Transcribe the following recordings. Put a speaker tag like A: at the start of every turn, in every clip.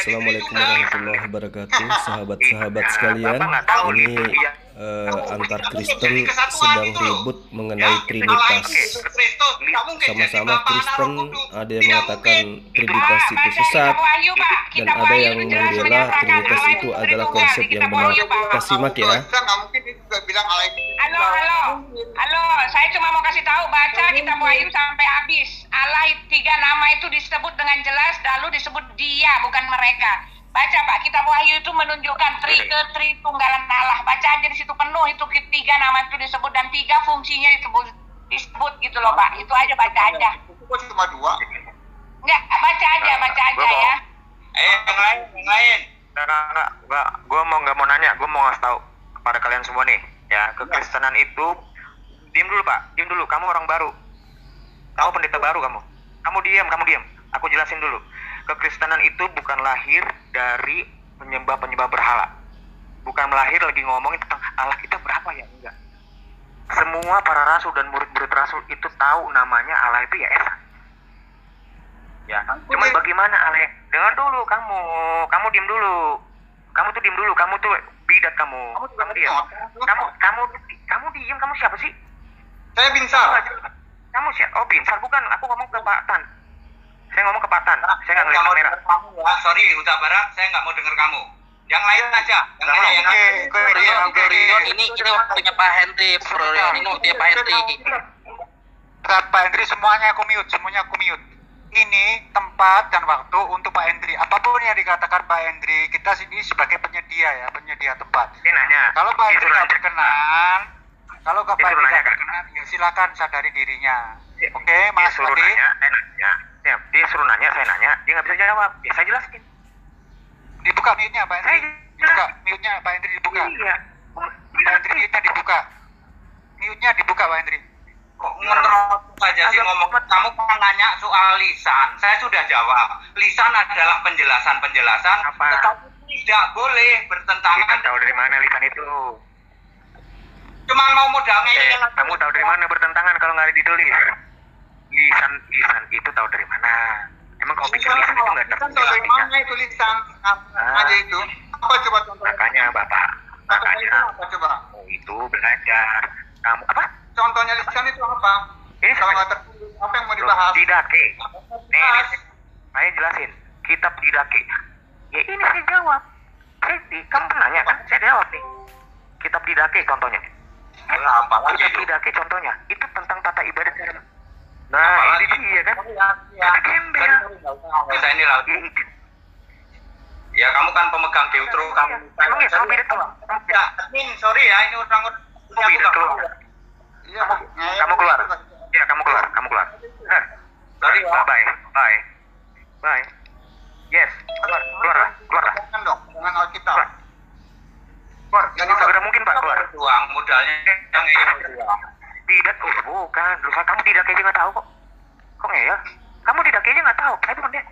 A: Assalamualaikum warahmatullahi wabarakatuh, sahabat-sahabat sekalian. Ini eh, antar Kristen sedang ribut mengenai Trinitas. Sama-sama Kristen ada yang mengatakan Trinitas itu sesat dan ada yang membela Trinitas itu adalah konsep yang benar. Kasih mak ya.
B: Halo, halo, halo. Saya cuma mau kasih tahu baca kita Wahyu sampai habis. Allah tiga nama itu disebut dengan jelas, lalu disebut dia bukan mereka. Baca Pak, kitab Wahyu itu menunjukkan tri ke tri tunggalan Allah. Baca aja di situ penuh itu tiga nama itu disebut dan tiga fungsinya disebut disebut gitu loh Pak. Itu aja baca aja.
C: Kok cuma dua?
B: Enggak, baca aja, baca aja ya.
C: Eh, yang lain, yang lain.
D: Enggak, enggak, enggak. Gue mau nggak mau nanya, gue mau ngasih tahu kepada kalian semua nih, ya kekristenan itu, diem dulu pak, diem dulu. Kamu orang baru, kamu pendeta baru kamu. Kamu diam, kamu diam. Aku jelasin dulu. Kekristenan itu bukan lahir dari penyembah penyembah berhala, bukan lahir lagi ngomongin tentang Allah kita berapa ya enggak. Semua para rasul dan murid-murid rasul itu tahu namanya Allah itu ya Esa. Ya, cuma bagaimana Ale? Dengar dulu kamu, kamu diem dulu. Kamu tuh diem dulu, kamu tuh bidat kamu. Kamu diem. Kamu kamu kamu diem, kamu siapa sih?
C: Saya Binsar.
D: Kamu siapa? Oh, Binsar bukan. Aku ngomong ke Pak Tan. Saya ngomong ke Pak Tan. Saya nggak ngeliat
C: mau
D: kamera.
C: kamu ya. Sorry, Huta Barat, saya nggak mau dengar kamu. Yang lain aja. Yang lain yang
D: Oke, oke,
E: ini ini waktunya Pak Henry, Florian, ini waktunya Pak Henry.
F: Pak Hendri semuanya aku mute, semuanya aku mute. Ini tempat dan waktu untuk Pak Hendri. Apa pun yang dikatakan Pak Hendri, kita sini sebagai penyedia ya, penyedia tempat.
D: Dia nanya.
F: Kalau Pak Hendri nggak
D: nanya.
F: berkenan, kalau Pak Hendri nggak berkenan, ya silakan sadari dirinya. Oke,
D: Dia
F: Mas
D: suruh
F: Adi.
D: nanya, nanya. Ya, dia suruh nanya, saya nanya. Dia nggak bisa jawab. Ya saya jelasin.
F: Dibuka mute-nya Pak Hendri. Dibuka mute-nya Pak Hendri dibuka.
D: Iya.
F: Pak Hendri mute-nya dibuka. Mute-nya dibuka Pak Hendri.
C: Kok ngerot aja sih ngomong. Kamu kan nanya soal lisan. Saya sudah jawab. Lisan adalah penjelasan-penjelasan.
D: Apa?
C: Tetapi tidak boleh
D: Kita
C: bertentangan.
D: tahu dari mana lisan itu?
C: Cuman mau modal
D: Eh, kamu tahu dari mana bertentangan kalau nggak ditulis? Lisan lisan itu tahu dari mana? Emang kau pikir lisan itu nggak
C: tahu
D: tertulis
C: dari mana itu lisan? Apa
D: Ah.
C: aja itu? Apa coba contohnya?
D: Makanya bapak,
C: Contohnya
D: makanya
C: apa coba?
D: kamu itu belajar. Kamu apa?
C: Contohnya lisan itu apa?
D: Ini
C: Kalau nggak tertulis, apa yang mau dibahas?
D: Tidak, Ki. Nih, ini saya jelasin. Kitab tidak. Ya ini saya jawab. Saya di, kamu nanya kan? Saya jawab nih. Kitab tidak, contohnya.
C: Alah, apa lagi
D: Kitab
C: itu?
D: tidak, contohnya. Itu tentang tata ibadat cara. Nah,
C: Apalagi?
D: ini dia kan.
C: Ya, ya.
D: Ada gembel.
C: Bisa ini lah.
D: Ya,
C: kamu kan pemegang deutro kamu.
D: Emang ya, kamu beda tuh.
C: Ya, admin, sorry ya ini orang orang.
D: Kamu beda keluar.
C: Iya, Pak.
D: Kamu keluar. Ya, kamu keluar. Kamu keluar. Nah,
C: Sorry
D: bye bye. Bye. Bye. Yes. Keluar. Keluar lah. Keluar lah.
C: Jangan dong, dengan Alkitab.
D: Keluar. Keluar.
C: Jadi
D: Segera mungkin Pak keluar.
C: Uang modalnya yang uang.
D: Tidak, oh, bukan. Lu kamu tidak kayaknya nggak tahu kok. Kok ngeyel? Kamu tidak kayaknya nggak tahu. Saya bukan dia.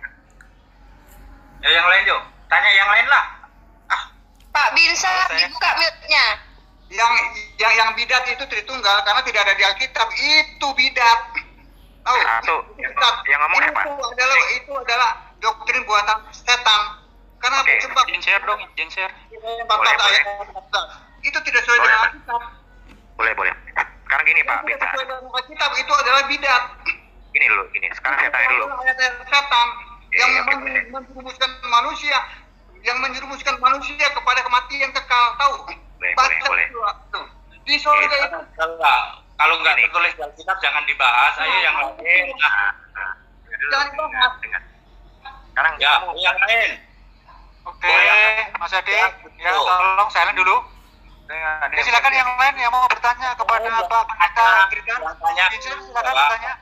C: Ya yang lain, Jo. Tanya yang lain lah. Ah,
G: Pak Binsar
C: Saya-
G: dibuka mute-nya.
C: yang yang yang bidat itu Tritunggal karena tidak ada di Alkitab. Itu bidat. Tahu?
D: Satu.
C: Bidat.
D: Yang ngomong siapa?
C: Itu adalah itu adalah doktrin buatan setan. Karena
D: Oke.
C: sebab
F: Izin share dong, izin share.
D: Boleh,
C: ayat itu tidak sesuai
D: Boleh,
C: dengan. Alkitab.
D: Boleh, boleh. Sekarang gini Pak
C: dengan Alkitab itu adalah bidat.
D: Gini dulu, gini. Sekarang saya tanya dulu.
C: Ayat-ayat setan yang
D: Iya, boleh.
C: menjerumuskan manusia yang menjerumuskan manusia kepada kematian kekal tahu
D: Boleh,
C: Baca
D: boleh, boleh.
C: di surga
D: Oke.
C: itu kalau nggak tertulis di Alkitab jangan dibahas ayo yang lain
D: Nah, nah. Dulu,
C: Jangan dibahas.
D: Sekarang
C: ya yang lain
F: Oke. Mas Ade,
C: Ya,
F: ya tolong silent dulu.
D: Dengar.
F: Oke, silakan yang lain yang mau bertanya kepada Pak Pendeta Grita.
C: Yang tanya.
F: Silakan bertanya.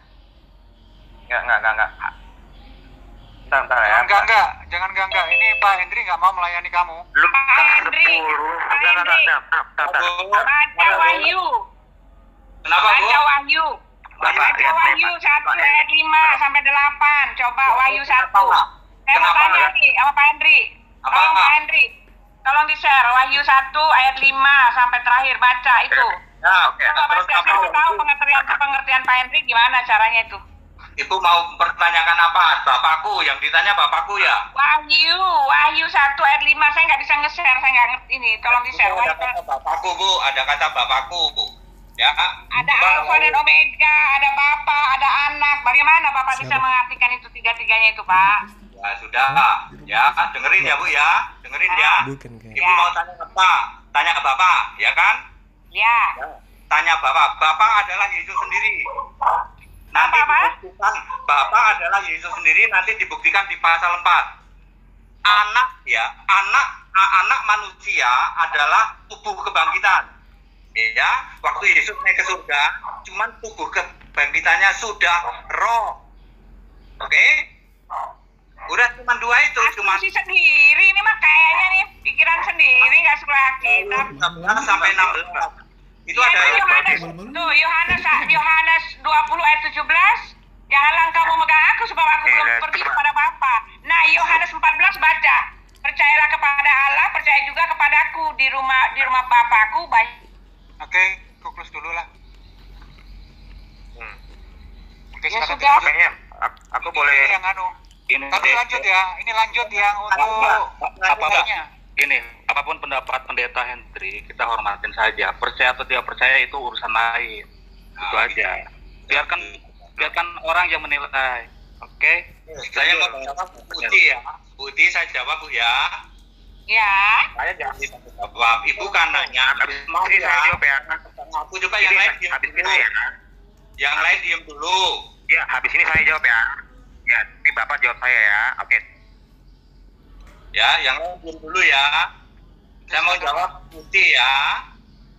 D: Enggak, enggak, enggak, enggak. Bentar, bentar ya.
F: Jangan enggak, enggak, jangan enggak, enggak. Ini Pak Hendri nggak mau melayani kamu.
D: Belum
B: Pak Hendri,
D: 10.
B: Pak
D: Enggak, enggak,
B: Hendri.
D: enggak.
B: Baca Wahyu.
C: kenapa bu
B: Baca Wahyu.
D: Bapak,
B: Baca
D: lihat,
B: Wahyu
D: Pak.
B: 1
D: Pak,
B: ayat 5 sampai 8. Coba Wahyu 1.
C: Kenapa?
B: Saya mau tanya nih sama Pak Hendri.
C: Apa?
B: Tolong Pak Hendri. Tolong di-share Wahyu 1 ayat 5 sampai terakhir baca itu.
C: ya oke terus
B: baca, saya mau tahu pengertian pengertian Pak Hendri gimana caranya itu.
C: Ibu mau pertanyakan apa? Bapakku, yang ditanya bapakku ya?
B: Wahyu, Wahyu 1 ayat 5 saya nggak bisa nge-share, saya nggak ngerti ini. Tolong di-share.
C: Ada kata bapakku, Bu. Ada kata bapakku, Bu. Ya.
B: ada Alfa dan Omega, ada Bapak, ada anak. Bagaimana Bapak bisa mengartikan itu tiga-tiganya itu, Pak?
C: Ya, sudah. Ya, dengerin ya, Bu ya. Dengerin ya.
A: Bukan kayak
C: Ibu mau tanya apa? Tanya ke Bapak, ya kan?
B: Ya.
C: Tanya Bapak. Bapak adalah Yesus sendiri. Nanti
B: Apa, Pak?
C: dibuktikan Bapak adalah Yesus sendiri nanti dibuktikan di pasal 4. Anak ya, anak anak manusia adalah tubuh kebangkitan. Ya, waktu Yesus naik ke surga, cuman tubuh kebangkitannya sudah roh. Oke? Udah cuma dua itu, cuma
B: sendiri ini mah kayaknya nih pikiran sendiri nggak sekolah kita.
C: 16 sampai 16. Itu
B: Iya,
C: ada
B: Yohanes, tuh Yohanes Yohanes 20 ayat 17. Janganlah engkau memegang aku sebab aku belum pergi kepada Bapa. Nah, Yohanes 14 baca. Percayalah kepada Allah, percaya juga kepadaku di rumah di rumah Bapakku banyak
F: Oke, kukus dulu lah.
D: Hmm.
F: Oke,
B: Ya
F: silakan
B: sudah.
D: aku, aku boleh
F: yang anu.
E: Ini
F: Tapi lanjut ya. Ini lanjut yang untuk
E: apa Pak?
F: lainnya.
E: Gini, apa pun pendapat pendeta Hendri, kita hormatin saja. Percaya atau tidak percaya itu urusan lain. Itu
C: Ah,
E: aja. Biarkan biarkan orang yang menilai. Oke?
C: Saya mau jawab Budi ya. Budi saya jawab Bu ya.
B: Ya.
C: Saya jangan jawab. Ibu kan nanya.
D: habis
C: Mau
D: ini saya
C: ya.
D: jawab ya.
C: Aku coba yang lain diem
D: habis
C: dulu.
D: ini ya.
C: Yang lain diem dulu.
D: Ya, habis ini saya jawab ya. Ya, ini Bapak jawab saya ya. Oke.
C: Ya, yang lain dulu ya. Saya mau jawab Budi ya.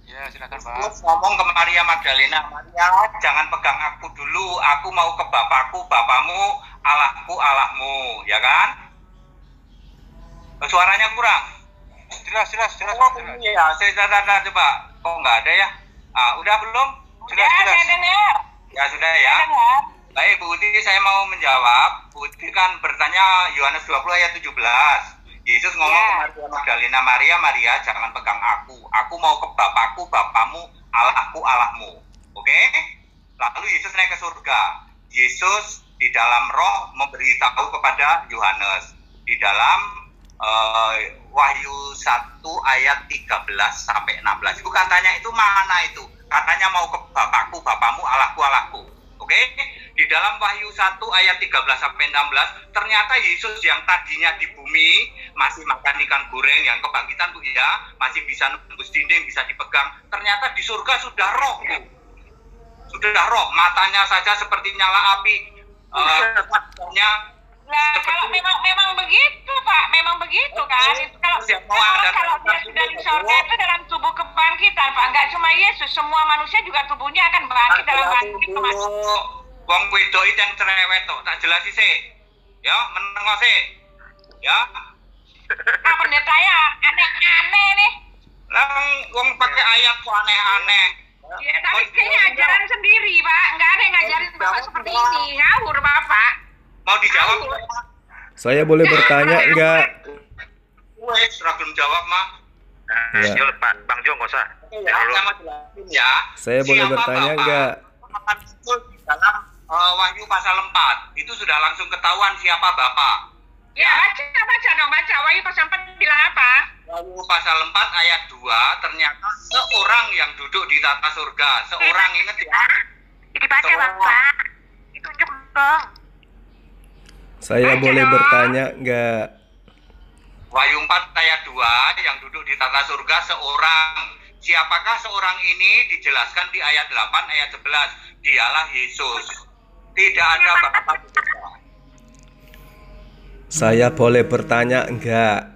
F: Ya, silakan Pak.
C: Terus ngomong ke Maria Magdalena, Maria jangan pegang aku dulu, aku mau ke bapakku, bapamu, Allahku, Allahmu, ya kan? Suaranya kurang.
F: Jelas, jelas, jelas.
C: Oh,
F: jelas.
C: iya, saya catat coba. Kok nggak ada ya? Ah, udah belum?
F: Jelas,
B: ya,
F: jelas.
B: saya dengar.
C: Ya sudah
B: Saya
C: ya.
B: dengar.
C: Baik, Bu Uti, saya mau menjawab. Bu Uti kan bertanya Yohanes 20 ayat 17. Yesus ngomong
B: Ya.
C: ke Maria Magdalena, Maria, Maria, jangan pegang aku. Aku mau ke Bapakku, Bapamu, Allahku, Allahmu. Oke? Lalu Yesus naik ke surga. Yesus di dalam roh memberitahu kepada Yohanes. Di dalam eh, Wahyu 1 ayat 13 sampai 16. Itu katanya itu mana itu? Katanya mau ke Bapakku, Bapamu, Allahku, Allahku. Oke? Di dalam Wahyu 1 ayat 13 sampai 16, ternyata Yesus yang tadinya di bumi masih makan ikan goreng yang kebangkitan Bu ya, masih bisa nembus dinding, bisa dipegang. Ternyata di surga sudah roh, Bu. Sudah roh, matanya saja seperti nyala api. Wajahnya
B: Nah, kalau memang memang begitu, Pak, memang begitu kan.
C: Oke.
B: Itu kalau kalau, kalau dia sudah di
C: Bu.
B: itu dalam tubuh kebangkitan, Pak. Enggak cuma Yesus, semua manusia juga tubuhnya akan bangkit dalam bangkit.
C: Wong wedok itu yang cerewet tok, tak jelasi sih. Ya, menengok sih. Ya,
B: Nah, pendeta ya, aneh-aneh nih.
C: Lang wong pakai ayat kok aneh-aneh.
B: Ya, tapi kayaknya ajaran sendiri, Pak. Enggak ada yang ngajarin Bapak seperti ini. Ngawur, Bapak.
C: Mau dijawab?
A: Saya boleh bertanya enggak?
C: Wes, belum jawab, Mak.
D: Nah,
A: Ya.
D: yuk, Pak Bang Jo nggak usah.
C: Ya, saya jelasin ya.
A: Saya boleh bertanya
C: Bapak?
A: enggak?
C: Dalam eh, Wahyu pasal 4. Itu sudah langsung ketahuan siapa Bapak.
B: Ya, baca, baca dong, baca. Wahyu pasal 4 bilang apa?
C: Wahyu pasal 4 ayat 2 ternyata seorang yang duduk di tata surga, seorang ingat ya.
B: Dibaca,
C: Seorang.
B: Bapak. Ditunjuk dong.
A: Saya
B: Baca
A: boleh
B: dong.
A: bertanya enggak?
C: Wahyu 4 ayat 2 yang duduk di tata surga seorang. Siapakah seorang ini dijelaskan di ayat 8 ayat 11. Dialah Yesus. Tidak ada Bapa di surga.
A: Saya boleh bertanya enggak?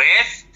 C: Wes,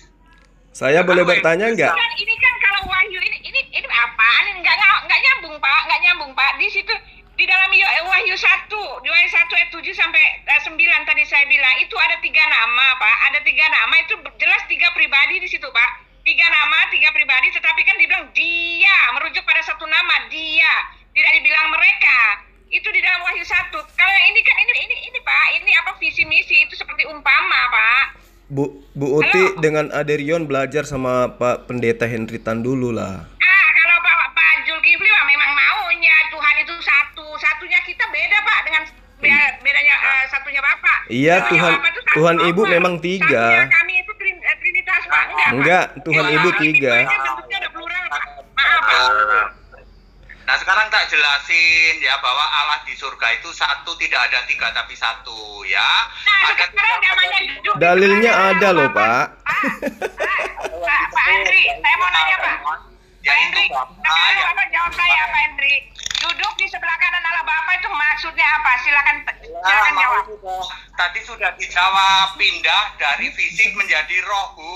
A: Saya boleh bertanya enggak?
B: Kan ini kan kalau Wahyu ini ini ini apaan? Ini enggak enggak nyambung, Pak. Enggak nyambung, Pak. Di situ di dalam eh, Wahyu 1, di Wahyu 1 ayat 7 sampai eh, 9 tadi saya bilang itu ada tiga nama, Pak. Ada tiga nama itu jelas tiga pribadi di situ, Pak tiga nama, tiga pribadi, tetapi kan dibilang dia, merujuk pada satu nama, dia. Tidak dibilang mereka. Itu di dalam Wahyu satu. Kalau ini kan ini ini ini Pak, ini apa visi misi itu seperti umpama, Pak.
A: Bu Bu Uti
B: Halo?
A: dengan Aderion belajar sama Pak Pendeta Henry Tan dulu lah.
B: Ah, kalau Pak Pak Julkifli memang maunya Tuhan itu satu. Satunya kita beda, Pak, dengan bedanya eh, satunya Bapak.
A: Iya,
B: Satunya
A: Tuhan-
B: Bapak itu
A: Tuhan Ibu
B: Bapak.
A: memang tiga.
B: Satunya kami itu trin- eh, Trinitas Pak. Enggak, Pak.
A: Enggak, Tuhan
B: Iya,
A: Ibu tiga.
B: Plural Pak. Maaf Pak.
C: Nah sekarang tak jelasin ya bahwa Allah di surga itu satu tidak ada tiga tapi satu ya.
B: Nah,
C: Ada
B: sekarang namanya di
A: Dalilnya ada loh. Pak.
B: Pak, Andri, saya mau nanya Pak.
C: Ya
B: Pak
C: itu
B: Hendri, sekarang
C: yang
B: Bapak jawab saya Pak Hendri. Duduk di sebelah kanan Allah Bapak itu maksudnya apa? Silakan silakan
C: Ya,
B: jawab.
C: Tadi sudah dijawab pindah dari fisik menjadi roh bu.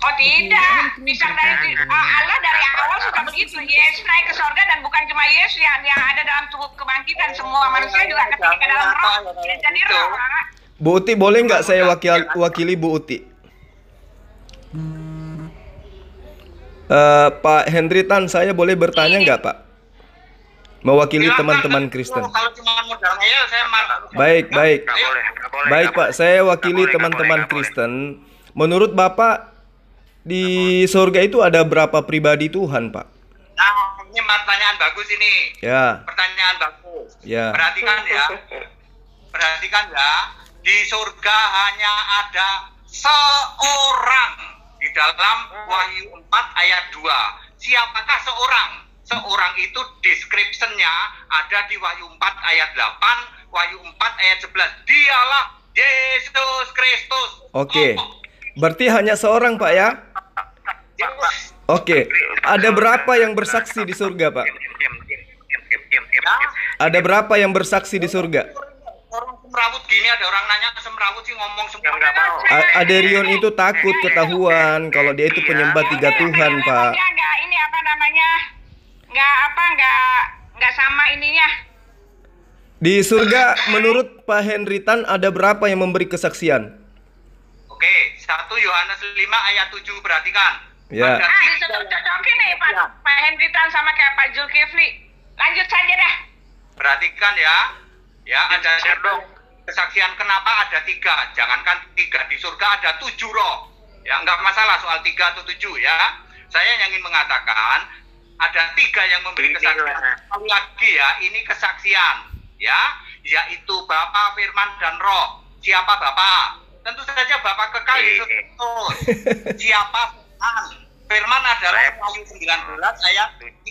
B: Oh tidak, bisa dari oh, Allah dari awal sudah begitu. Yesus naik ke sorga dan bukan cuma Yesus yang yang ada dalam tubuh kebangkitan semua manusia juga ketika ke dalam roh jadi roh.
A: Bu Uti boleh nggak saya wakil wakili Bu Uti? Eh, Pak Henry Tan, saya boleh bertanya nggak Pak? Mewakili
C: Silakan,
A: teman-teman
C: kalau-
A: Kristen.
C: Kalau cuma modal ngeyel saya marah.
A: Baik, baik.
D: Boleh, boleh.
A: Baik Pak, saya wakili teman-teman. Kristen. Menurut Bapak di surga itu ada berapa pribadi Tuhan, Pak?
C: Nah ini pertanyaan bagus ini.
A: Ya,
C: Pertanyaan bagus.
A: ya.
C: Perhatikan ya. Perhatikan ya. Di surga hanya ada seorang di dalam Wahyu 4 ayat 2. Siapakah seorang? Seorang itu description-nya ada di Wahyu 4 ayat 8, Wahyu 4 ayat 11. Dialah Yesus Kristus.
A: Oke.
C: Oh,
A: Berarti hanya seorang, Pak ya? Oke. Ada berapa yang bersaksi di surga, Pak? Ada berapa yang bersaksi di surga?
C: Orang semrawut gini ada orang nanya semrawut sih ngomong semua.
D: Yang nggak mau.
A: A- Aderion itu takut ketahuan kalau dia itu penyembah tiga Tuhan, Pak.
B: Ini apa namanya? Nggak apa nggak nggak sama ininya.
A: Di surga menurut Pak Henry Tan ada berapa yang memberi kesaksian?
C: Oke, 1 Yohanes 5 ayat 7 perhatikan.
A: Ya.
C: Ada
B: Ah, dicocok-cocokin nih Pak Pak Henry Tan sama kayak Pak Zulkifli. Lanjut saja dah.
C: Perhatikan ya. Ya, ada
D: dong.
C: kesaksian kenapa ada tiga. Jangankan tiga, di surga ada tujuh roh. Ya, nggak masalah soal tiga atau tujuh ya. Saya yang ingin mengatakan ada tiga yang memberi kesaksian. Sekali lagi ya, ini kesaksian. Ya, yaitu Bapa, Firman, dan Roh. Siapa Bapa? Tentu saja Bapa kekal
D: Ini.
C: Yesus Kristus. Siapa Firman? Firman adalah Wahyu 19 ayat 13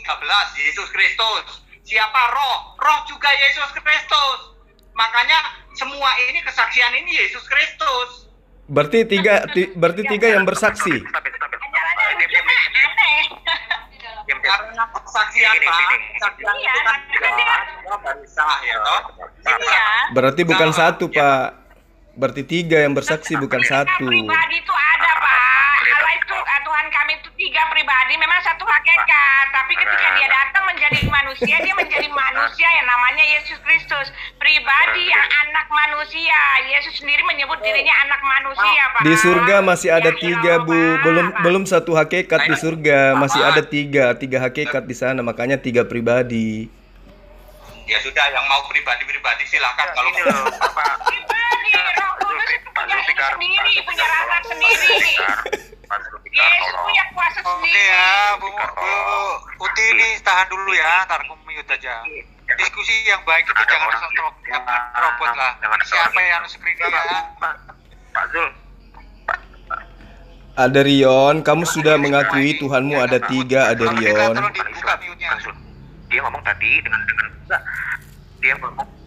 C: Yesus Kristus. Siapa roh? Roh juga Yesus Kristus. Makanya semua ini kesaksian ini Yesus Kristus.
A: Berarti tiga, ti- berarti tiga yang bersaksi.
D: Stop it, stop it.
B: Jalannya
D: Eh, diam,
B: lucu
D: diam,
B: Pak,
D: diam,
B: aneh.
C: Pak,
D: gini.
C: kesaksian
B: Iya,
C: kan
B: kan
C: baru sah ya toh.
B: Iya.
A: Berarti bukan satu, Pak. Berarti tiga yang bersaksi bukan satu.
B: pribadi itu ada Pak. Allah itu ah, Tuhan kami itu tiga pribadi memang satu hakikat. Tapi ketika dia datang menjadi manusia, dia menjadi manusia yang namanya Yesus Kristus. Pribadi yang anak manusia. Yesus sendiri menyebut dirinya anak manusia Pak.
A: Di surga masih ada
B: Ya
A: tiga, Bu. Belum belum satu hakikat di surga, masih ada tiga, tiga hakikat di sana. Makanya tiga pribadi.
C: Ya sudah, yang mau pribadi-pribadi silahkan kalau
D: Ini loh, Bapak.
B: Pribadi, Roh Kudus punya sendiri, punya rasa sendiri. Yesus punya kuasa
F: Oke
B: sendiri.
F: ya, Bu, Bu Uti ini tahan dulu ya, ntar aku mute aja. Diskusi yang baik itu jangan asal terobot lah. Siapa yang screen ya?
D: Pak, Pak Zul,
A: Aderion, kamu sudah mengakui Tuhanmu ada tiga,
F: dibuka mute-nya.
D: Pak Zul. Dia ngomong tadi dengan dengan. Dia ngomong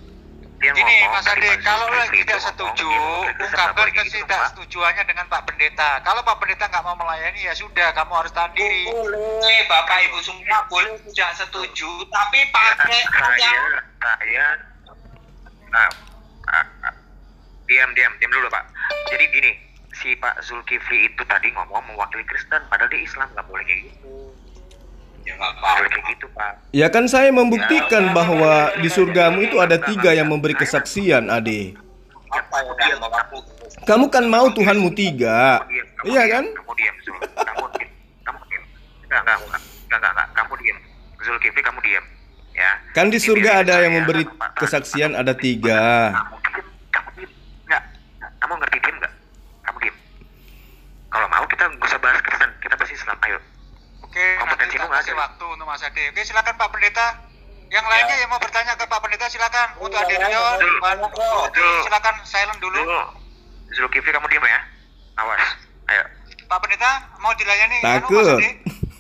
D: dia
F: Gini
D: ngomong
F: Mas Ade, kalau
D: itu
F: tidak
D: ngomong,
F: setuju, ungkapkan
D: kayak gitu,
F: ketidaksetujuannya dengan Pak Pendeta. Kalau Pak Pendeta nggak mau melayani ya sudah, kamu harus tahan diri.
C: boleh Bapak Ibu semua boleh tidak setuju, tapi pakai
D: saya
C: yang
D: saya. Nah, ah, ah, diam diam diam dulu pak. Jadi gini si Pak Zulkifli itu tadi ngomong mewakili Kristen padahal dia Islam nggak boleh kayak gitu
C: ya
D: gitu
A: Ya kan saya membuktikan bahwa di surgamu itu ada tiga yang memberi kesaksian, Ade. Kamu kan mau Tuhanmu tiga.
D: Kamu diam, kamu
A: Iya
D: diam,
A: kan?
D: kamu diam Zulkifli kamu diam. Ya.
A: Kan di surga ada yang memberi kesaksian ada tiga.
D: kamu diam kamu diam enggak kamu ngerti diam enggak kamu diam kalau mau kita nggak usah bahas Kristen kita bahas Islam ayo
F: Oke, nanti
D: Kompetensimu
F: kita
D: nggak
F: kasih
D: ada.
F: waktu untuk Mas Ade. Oke, silakan Pak Pendeta. Yang lainnya yang mau bertanya ke Pak Pendeta silakan. Untuk Aderion, Pak Robi, silakan silent dulu.
D: Dulu, Zulkifli kamu diam ya. Awas. Ayo.
F: Pak Pendeta mau dilayani? Anu,
A: Takut.
F: Mas Ade?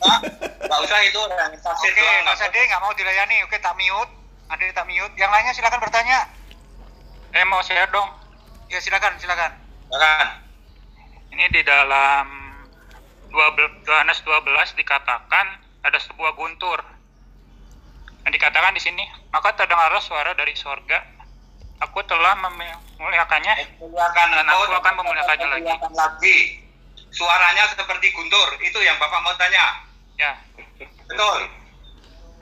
C: Pak, nggak usah itu orang tafsir
F: Oke. Mas Ade nggak mau dilayani. Oke, tak mute. Ade tak mute. Yang lainnya silakan bertanya.
H: Eh mau share dong.
F: Ya silakan, silakan.
C: Silakan.
H: Ini di dalam 12, Yohanes 12 dikatakan ada sebuah guntur. Yang dikatakan di sini, maka terdengarlah suara dari sorga. Aku telah memuliakannya
C: Muliakan
H: Dan aku akan memuliakannya lagi.
C: Suaranya seperti guntur. Itu yang Bapak mau tanya.
H: Ya,
C: Betul.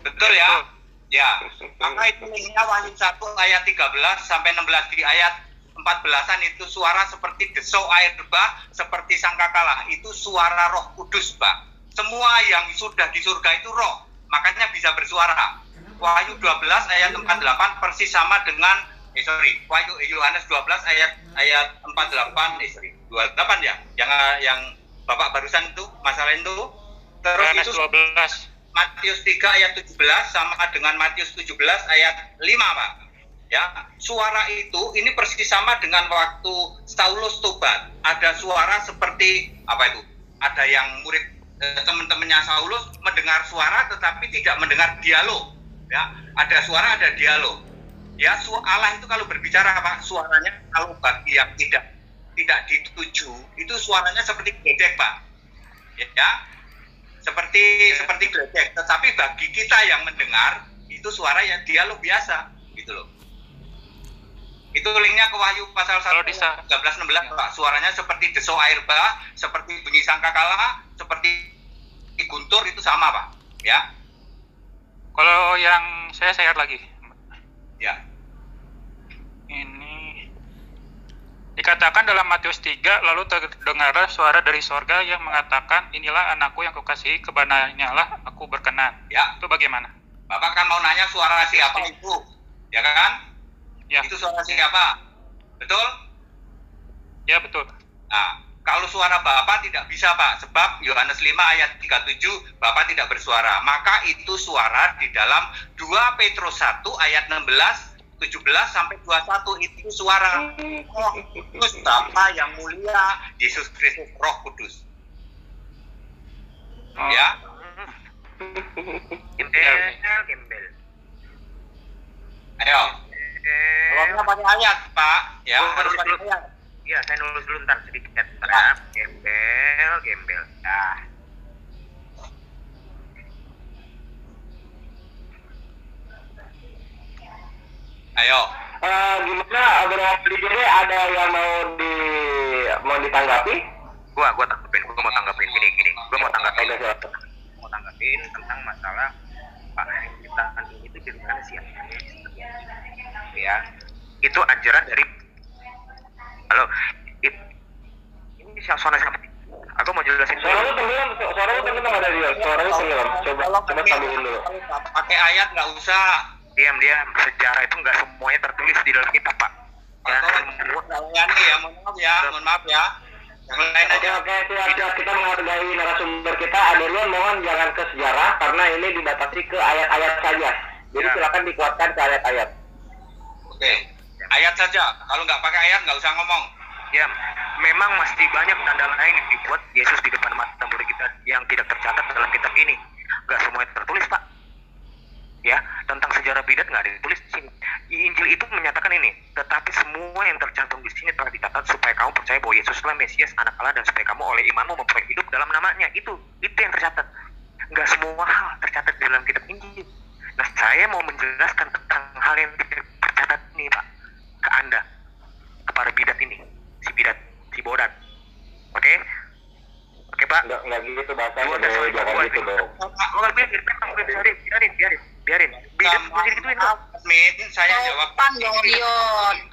C: Betul ya? Ya. Maka itu Wahyu 1 ayat 13 sampai 16 di ayat 14-an itu suara seperti desau air bah, seperti sangkakala. Itu suara Roh Kudus, Pak. Semua yang sudah di surga itu roh, makanya bisa bersuara. Wahyu 12 ayat 48 persis sama dengan eh sorry, Wahyu Yohanes 12 ayat ayat 48 eh sorry, 28 ya. Yang yang Bapak barusan itu masalah itu terus
H: Yohanes
C: itu
H: 12.
C: Matius 3 ayat 17 sama dengan Matius 17 ayat 5, Pak. Ya, suara itu ini persis sama dengan waktu Saulus tobat. Ada suara seperti apa itu? Ada yang murid eh, teman-temannya Saulus mendengar suara tetapi tidak mendengar dialog. Ya, ada suara, ada dialog. Ya, Allah itu kalau berbicara Pak, suaranya kalau bagi yang tidak tidak dituju, itu suaranya seperti gedek, Pak. Ya, seperti seperti gledek tetapi bagi kita yang mendengar itu suara yang dialog biasa gitu loh itu linknya ke Wahyu pasal 1
H: Kalau bisa-
C: 13 16 Pak. Suaranya seperti desau air bah seperti bunyi sangkakala seperti guntur itu sama Pak. Ya.
H: Kalau yang saya share lagi.
C: ya.
H: Ini dikatakan dalam Matius 3 lalu terdengarlah suara dari sorga yang mengatakan inilah anakku yang kukasihi kepadanya lah aku berkenan.
C: ya.
H: Itu bagaimana?
C: Bapak kan mau nanya suara siapa itu ya kan
H: Ya,
C: itu suara siapa betul
H: ya betul.
C: Nah, kalau suara Bapak tidak bisa, Pak, sebab Yohanes 5 ayat 37 Bapak tidak bersuara. Maka itu suara di dalam 2 Petrus 1 ayat 16 17 sampai 21 itu suara Roh Kudus Bapa yang mulia Yesus Kristus Roh Kudus. Ya,
D: Gembel, gembel.
C: ayo. Kalau nggak pakai ayat, Pak, ya
D: Oh,
C: harus pakai ayat.
D: Iya, saya nulis dulu ntar sedikit. Ntar ya. Gembel, gembel.
C: Nah, ayo.
I: Eh, gimana di sini ada yang mau di mau ditanggapi?
D: Gua, gua tanggapin. Gua mau tanggapin gini, gini. Gua mau tanggapin. Mau tanggapin tentang masalah Pak kita ini itu dari mana sih? Ya, itu ajaran dari Halo, it, ini siapa suara siapa? Aku mau jelasin dulu.
I: Suara lu tenggelam, su- suara lu tenggelam ada dia. Suara lu tenggelam. Coba coba sambungin dulu.
C: Pakai ayat nggak usah.
D: diam diam sejarah itu nggak semuanya tertulis di dalam kitab pak ya
C: Layani ya, mohon maaf ya, mohon maaf ya. Yang lain
I: Oke
C: aja.
I: oke siap siap kita menghargai narasumber kita Adelion mohon jangan ke sejarah karena ini dibatasi ke ayat-ayat saja. Jadi
D: Ya.
I: silakan dikuatkan ke ayat-ayat.
C: Oke, ayat saja. Kalau nggak pakai ayat nggak usah ngomong.
D: ya memang masih banyak tanda lain yang dibuat Yesus di depan mata murid kita yang tidak tercatat dalam kitab ini. Nggak semuanya tertulis pak. Ya tentang sejarah bidat nggak ditulis di sini Injil itu menyatakan ini tetapi semua yang tercantum di sini telah dicatat supaya kamu percaya bahwa Yesuslah Mesias anak Allah dan supaya kamu oleh imanmu memperoleh hidup dalam namanya. Itu itu yang tercatat. Nggak semua hal tercatat dalam kitab Injil. Nah saya mau menjelaskan tentang hal yang tidak tercatat ini pak ke anda kepada bidat ini si bidat si bodat oke oke pak
I: Enggak enggak gitu bahasanya
D: Gua udah
I: dong,
D: sorry,
I: jangan
D: gua
I: gitu
D: udah-
I: dong.
D: Gua biarin, biarin, biarin, biarin, biarin. Bidat gue jadi gituin kok.
C: Min, saya jawab.
G: Sopan.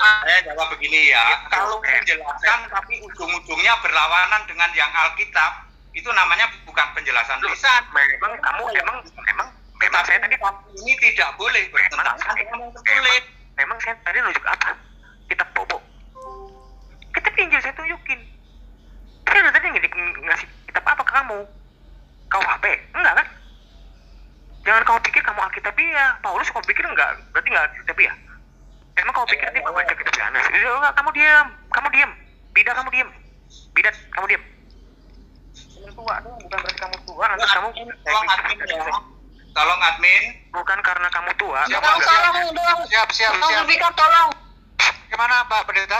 G: Ah,
C: Saya jawab begini ya. Kalau
D: Oke.
C: menjelaskan tapi ujung-ujungnya berlawanan dengan yang Alkitab, itu namanya bukan penjelasan lisan.
D: Memang kamu emang memang memang saya tadi
C: ini tidak boleh
D: memang
C: bertentangan dengan
D: memang, memang saya tadi nunjuk apa? Kitab bobo. Kitab Injil saya tunjukin. Saya udah tadi ngasih, ngasih kitab apa ke kamu? Kau HP? Enggak kan? Jangan kamu pikir kamu Alkitab kitab ya Paulus kau pikir enggak berarti enggak kitab ya emang kau pikir dia membaca kitab Yohanes enggak kamu diam kamu diam bidat kamu diam bidat kamu diam tua bukan berarti kamu tua nanti kamu
C: Tolong admin ya. Tolong admin.
D: bukan karena kamu tua
F: Siap,
D: kamu.
G: Tolong dong.
F: Siap, siap,
G: Tolong
F: siap.
G: Zulfikar tolong.
F: Gimana Pak Pendeta?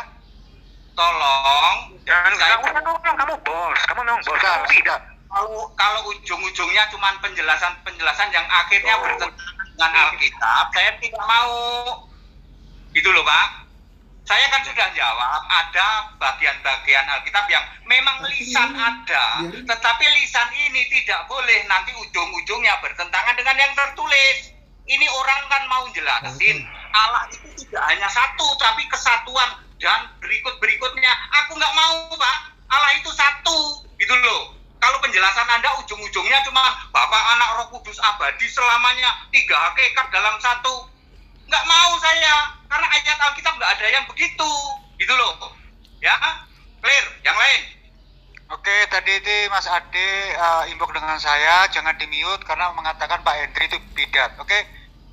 C: Tolong.
D: jangan
C: Saya-
D: kamu kan kamu bos kamu memang bos kamu bidat
C: kalau kalau ujung-ujungnya cuma penjelasan-penjelasan yang akhirnya
D: Oh.
C: bertentangan dengan Alkitab, saya tidak mau. Gitu loh, Pak. Saya kan sudah jawab, ada bagian-bagian Alkitab yang memang lisan ada, tetapi lisan ini tidak boleh nanti ujung-ujungnya bertentangan dengan yang tertulis. Ini orang kan mau jelasin, Allah itu tidak hanya satu, tapi kesatuan dan berikut-berikutnya. Aku nggak mau, Pak. Allah itu satu, gitu loh. Kalau penjelasan Anda ujung-ujungnya cuma Bapak Anak Roh Kudus abadi selamanya tiga hakikat dalam satu. Nggak mau saya, karena ayat Alkitab nggak ada yang begitu, gitu loh. Ya, clear. Yang lain.
F: Oke, tadi itu Mas Ade uh, inbox dengan saya, jangan di mute karena mengatakan Pak Hendri itu bidat. Oke,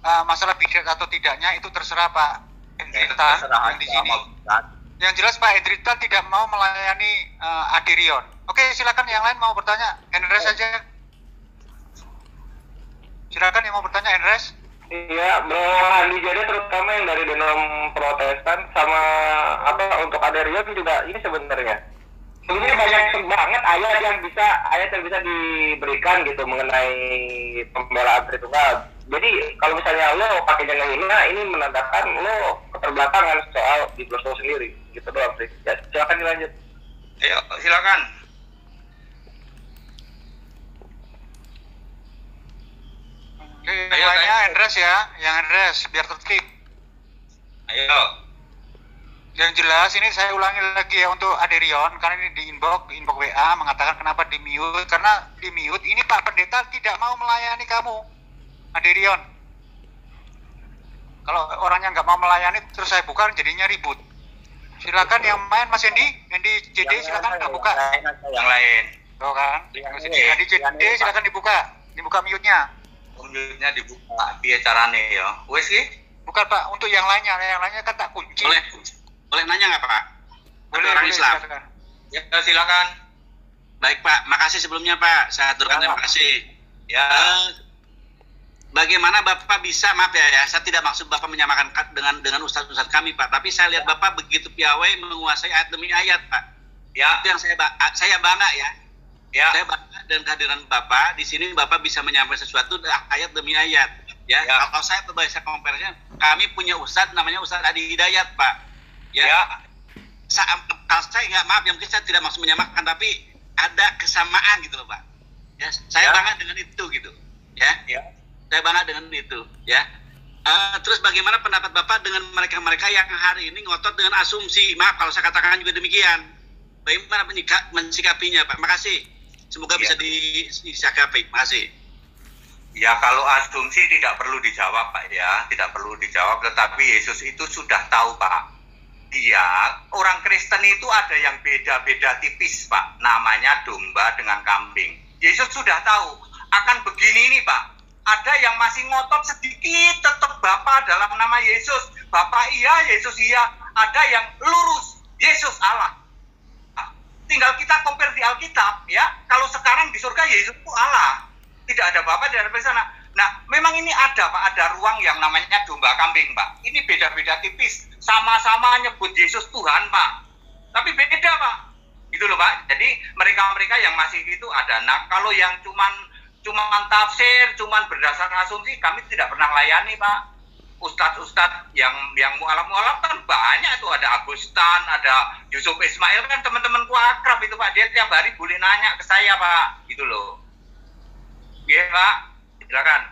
F: uh, masalah bidat atau tidaknya itu terserah Pak Hendri Tan
C: Terserah
F: yang di sini. Yang jelas Pak Hendri Tan tidak mau melayani uh, Adirion. Oke, silakan yang lain mau bertanya, Hendres saja. Silakan yang mau bertanya, Hendres.
I: Iya, Bro Andi jadi terutama yang dari denom Protestan sama apa untuk Aderion juga ini sebenarnya. Sebenarnya banyak banget ayat yang bisa ayat yang bisa diberikan gitu mengenai pembelaan Tritunggal. Jadi kalau misalnya lo pakai jangan hina, ini menandakan lo keterbelakangan soal di lo sendiri. Gitu doang sih. Ya, silakan dilanjut.
C: Ayo, silakan.
F: Oke, yang
C: Ayo,
F: lainnya
C: tanya.
F: Hendres ya, yang Hendres biar tertib.
C: Ayo.
F: Yang jelas ini saya ulangi lagi ya untuk Aderion karena ini di inbox inbox WA mengatakan kenapa di mute karena di mute ini Pak Pendeta tidak mau melayani kamu Aderion. Kalau orangnya nggak mau melayani terus saya buka jadinya ribut. Silakan yang main Mas Yendi, Yendi JD silakan kita buka.
C: Yang lain.
F: Tuh kan,
C: Yang
F: JD
C: lain, Pak.
F: silakan dibuka, dibuka mute-nya.
C: Komputernya dibuka, piye carane ya? Wes ki?
F: Bukan Pak, untuk yang lainnya, yang lainnya kan tak kunci.
J: Boleh, boleh nanya nggak Pak?
F: boleh,
J: orang
F: boleh,
J: Islam.
F: silakan.
C: Ya, silakan.
J: Baik Pak, makasih sebelumnya Pak. Saya aturkan
C: Ya.
J: terima kasih.
C: Ya.
J: Bagaimana Bapak bisa, maaf ya, ya, saya tidak maksud Bapak menyamakan ka- dengan dengan ustadz-ustadz kami Pak, tapi saya lihat Bapak begitu piawai menguasai ayat demi ayat Pak.
C: Ya,
J: Itu yang saya saya bangga ya.
C: Ya.
J: Saya bangga dengan kehadiran Bapak di sini Bapak bisa menyampaikan sesuatu ayat demi ayat. Ya,
C: Ya.
J: kalau saya baca komparasinya, kami punya ustadz namanya Ustadz Adi Hidayat Pak. Ya,
C: Ya.
J: Sa- kalau saya nggak maaf ya mungkin saya tidak maksud menyamakan tapi ada kesamaan gitu loh pak ya saya
C: Ya.
J: bangga dengan itu gitu ya
C: Ya.
J: saya bangga dengan itu ya Eh, terus bagaimana pendapat bapak dengan mereka-mereka yang hari ini ngotot dengan asumsi maaf kalau saya katakan juga demikian bagaimana menyika- mensikapinya pak makasih semoga
C: Ya.
J: bisa di- disikapi makasih
C: Ya kalau asumsi tidak perlu dijawab Pak ya, tidak perlu dijawab. Tetapi Yesus itu sudah tahu Pak. Dia orang Kristen itu ada yang beda-beda tipis Pak. Namanya domba dengan kambing. Yesus sudah tahu akan begini ini Pak. Ada yang masih ngotot sedikit tetap Bapak dalam nama Yesus. Bapak iya, Yesus iya. Ada yang lurus, Yesus Allah. Tinggal kita compare di Alkitab ya. Kalau sekarang di surga Yesus itu Allah tidak ada bapak tidak ada sana. Nah, memang ini ada Pak, ada ruang yang namanya domba kambing Pak. Ini beda-beda tipis, sama-sama nyebut Yesus Tuhan Pak. Tapi beda Pak, gitu loh Pak. Jadi mereka-mereka yang masih itu ada. Nah, kalau yang cuman cuman tafsir, cuman berdasarkan asumsi, kami tidak pernah layani Pak. Ustadz-ustadz yang yang mualaf-mualaf kan banyak itu ada Agustan, ada Yusuf Ismail kan teman-temanku akrab itu Pak. Dia tiap hari boleh nanya ke saya Pak, gitu loh. Iya Pak, silakan.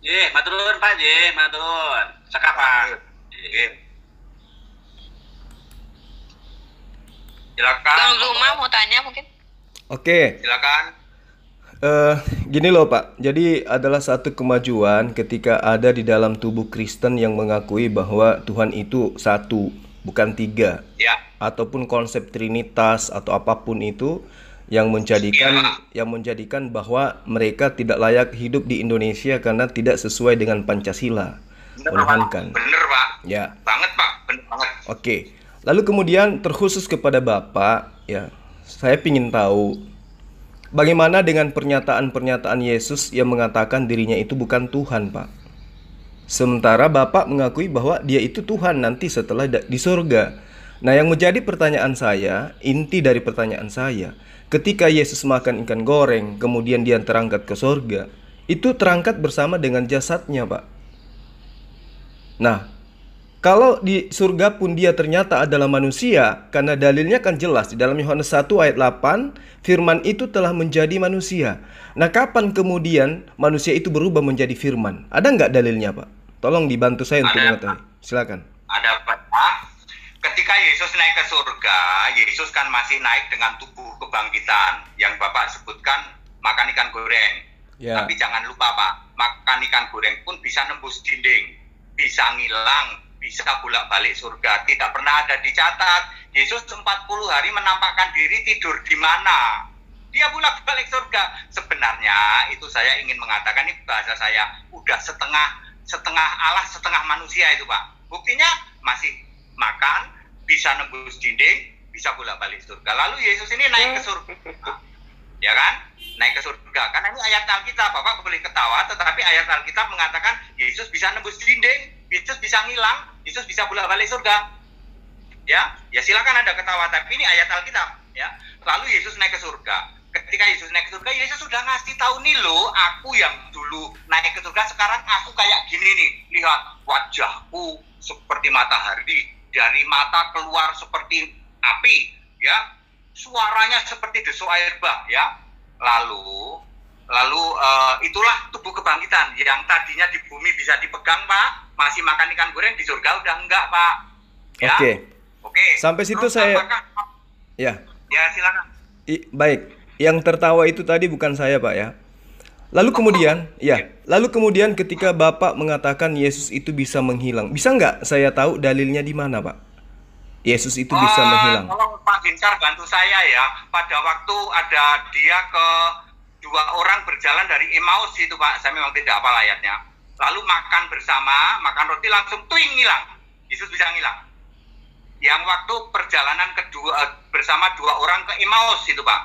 J: Ye, maturun Pak, ye, maturun. Sekap Pak.
C: Iya. Silakan.
G: Bang Zuma mau tanya mungkin?
A: Oke,
C: Silakan.
A: Eh gini loh Pak. Jadi adalah satu kemajuan ketika ada di dalam tubuh Kristen yang mengakui bahwa Tuhan itu satu, bukan tiga.
C: Ya.
A: ataupun konsep trinitas atau apa pun itu yang menjadikan
C: Iya.
A: yang menjadikan bahwa mereka tidak layak hidup di Indonesia karena tidak sesuai dengan Pancasila.
C: Bener, Pak.
A: Menuhankan.
C: Bener, Pak.
A: Ya.
C: Banget, Pak. Bener banget.
A: Oke. Lalu kemudian terkhusus kepada Bapak, ya, saya ingin tahu bagaimana dengan pernyataan-pernyataan Yesus yang mengatakan dirinya itu bukan Tuhan, Pak. Sementara Bapak mengakui bahwa dia itu Tuhan nanti setelah di surga. Nah, yang menjadi pertanyaan saya, inti dari pertanyaan saya, ketika Yesus makan ikan goreng, kemudian dia terangkat ke surga, itu terangkat bersama dengan jasadnya, Pak. Nah, kalau di surga pun dia ternyata adalah manusia, karena dalilnya kan jelas di dalam Yohanes 1 ayat 8, firman itu telah menjadi manusia. Nah, kapan kemudian manusia itu berubah menjadi firman? Ada nggak dalilnya, Pak? Tolong dibantu saya untuk mengetahui. Silakan.
C: Ada Pak. Ketika Yesus naik ke surga, Yesus kan masih naik dengan tubuh kebangkitan yang Bapak sebutkan makan ikan goreng.
A: Ya.
C: Tapi jangan lupa Pak, makan ikan goreng pun bisa nembus dinding, bisa ngilang, bisa bolak-balik surga. Tidak pernah ada dicatat. Yesus 40 hari menampakkan diri tidur di mana. Dia bolak-balik surga. Sebenarnya itu saya ingin mengatakan ini bahasa saya udah setengah setengah Allah setengah manusia itu Pak. Buktinya masih makan, bisa nembus dinding, bisa bolak-balik surga. Lalu Yesus ini naik ke surga. Ya kan? Naik ke surga. Karena ini ayat Alkitab, Bapak boleh ketawa, tetapi ayat Alkitab mengatakan Yesus bisa nembus dinding, Yesus bisa ngilang, Yesus bisa bolak-balik surga. Ya, ya silakan Anda ketawa, tapi ini ayat Alkitab, ya. Lalu Yesus naik ke surga. Ketika Yesus naik ke surga, Yesus sudah ngasih tahu nih loh, aku yang dulu naik ke surga, sekarang aku kayak gini nih. Lihat wajahku seperti matahari, dari mata keluar seperti api, ya. Suaranya seperti desuk air bah, ya. Lalu, lalu eh, itulah tubuh kebangkitan yang tadinya di bumi bisa dipegang, Pak. Masih makan ikan goreng di surga udah enggak, Pak. Ya.
A: Oke.
C: Oke.
A: Sampai situ
C: Terus
A: saya-
C: apakah-
A: Ya.
C: Ya, silakan.
A: I- baik, yang tertawa itu tadi bukan saya, Pak ya. Lalu kemudian, ya, lalu kemudian ketika Bapak mengatakan Yesus itu bisa menghilang, bisa nggak saya tahu dalilnya di mana, Pak? Yesus itu bisa
C: Eh,
A: menghilang.
C: Tolong Pak Binsar bantu saya ya. Pada waktu ada dia ke dua orang berjalan dari Emmaus itu Pak, saya memang tidak apa ayatnya. Lalu makan bersama, makan roti langsung tuing ngilang. Yesus bisa ngilang. Yang waktu perjalanan kedua eh, bersama dua orang ke Emmaus itu Pak.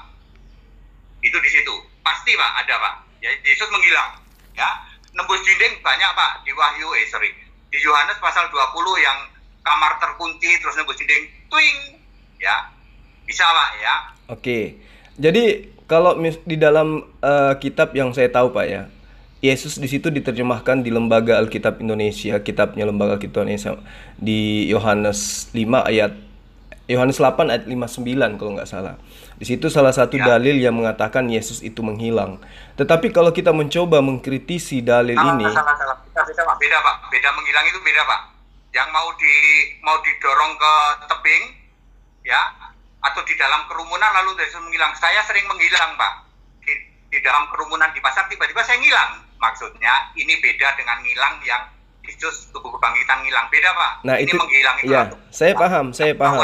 C: Itu di situ. Pasti Pak, ada Pak. Ya, Yesus menghilang. Ya, nembus dinding banyak Pak di Wahyu eh sorry. Di Yohanes pasal 20 yang kamar terkunci terus nembus dinding twing ya bisa pak ya
A: Oke. Jadi kalau mis- di dalam eh, kitab yang saya tahu, Pak ya, Yesus di situ diterjemahkan di Lembaga Alkitab Indonesia, kitabnya Lembaga Alkitab Indonesia di Yohanes 5 ayat Yohanes 8 ayat 59 kalau nggak salah. Di situ salah satu
C: Ya.
A: dalil yang mengatakan Yesus itu menghilang. Tetapi kalau kita mencoba mengkritisi dalil
C: salah,
A: ini,
C: salah salah beda beda pak beda pak beda menghilang itu beda pak yang mau di mau didorong ke tebing ya atau di dalam kerumunan lalu Yesus menghilang. Saya sering menghilang pak. Di, di dalam kerumunan di pasar tiba-tiba saya ngilang. Maksudnya ini beda dengan ngilang yang Yesus tubuh kebangkitan ngilang. Beda pak.
A: Nah
C: ini
A: itu
C: menghilang itu
A: ya, saya paham, saya paham.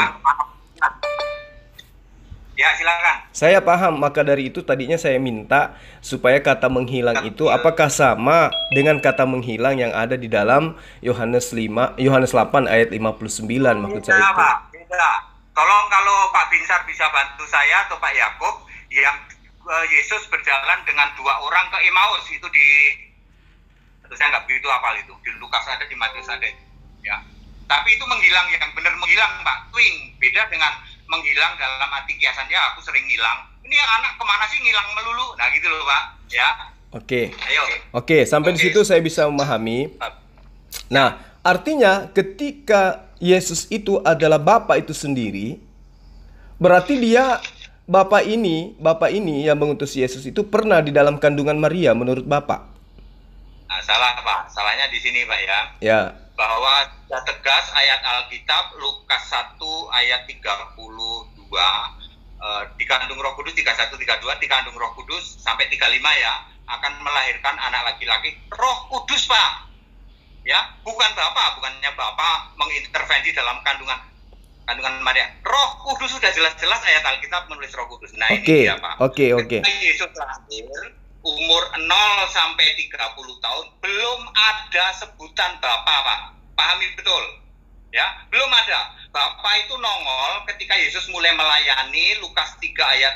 C: ya silakan.
A: Saya paham, maka dari itu tadinya saya minta supaya kata menghilang itu apakah sama dengan kata menghilang yang ada di dalam Yohanes 5 Yohanes 8 ayat 59 maksud saya itu.
C: Pak. Beda. Tolong kalau Pak Binsar bisa bantu saya atau Pak Yakub yang eh, Yesus berjalan dengan dua orang ke Emmaus itu di saya nggak begitu hafal itu di Lukas ada di Matius ada ya. Tapi itu menghilang yang benar menghilang Pak. Twing beda dengan menghilang dalam arti kiasan. Ya aku sering ngilang. Ini anak ke mana sih ngilang melulu? Nah gitu loh Pak. Ya.
A: Oke.
C: ayo.
A: Oke, sampai di
C: Oke.
A: situ saya bisa memahami. Nah, artinya ketika Yesus itu adalah Bapa itu sendiri, berarti dia Bapak ini, Bapak ini yang mengutus Yesus itu pernah di dalam kandungan Maria menurut Bapak.
C: nah salah Pak salahnya di sini Pak ya
A: Ya.
C: bahwa tegas ayat Alkitab Lukas 1 ayat 32 eh, dikandung Roh Kudus 31 32 dikandung Roh Kudus sampai 35 ya akan melahirkan anak laki-laki Roh Kudus Pak ya bukan Bapak bukannya Bapak mengintervensi dalam kandungan kandungan Maria. Roh Kudus sudah jelas-jelas ayat Alkitab menulis Roh Kudus. Nah,
A: Oke,
C: ini Pak.
A: oke, oke.
C: Ketika Yesus lahir, umur 0 sampai 30 tahun, belum ada sebutan Bapa, Pak. Pahami betul. Ya, belum ada. Bapa itu nongol ketika Yesus mulai melayani Lukas 3 ayat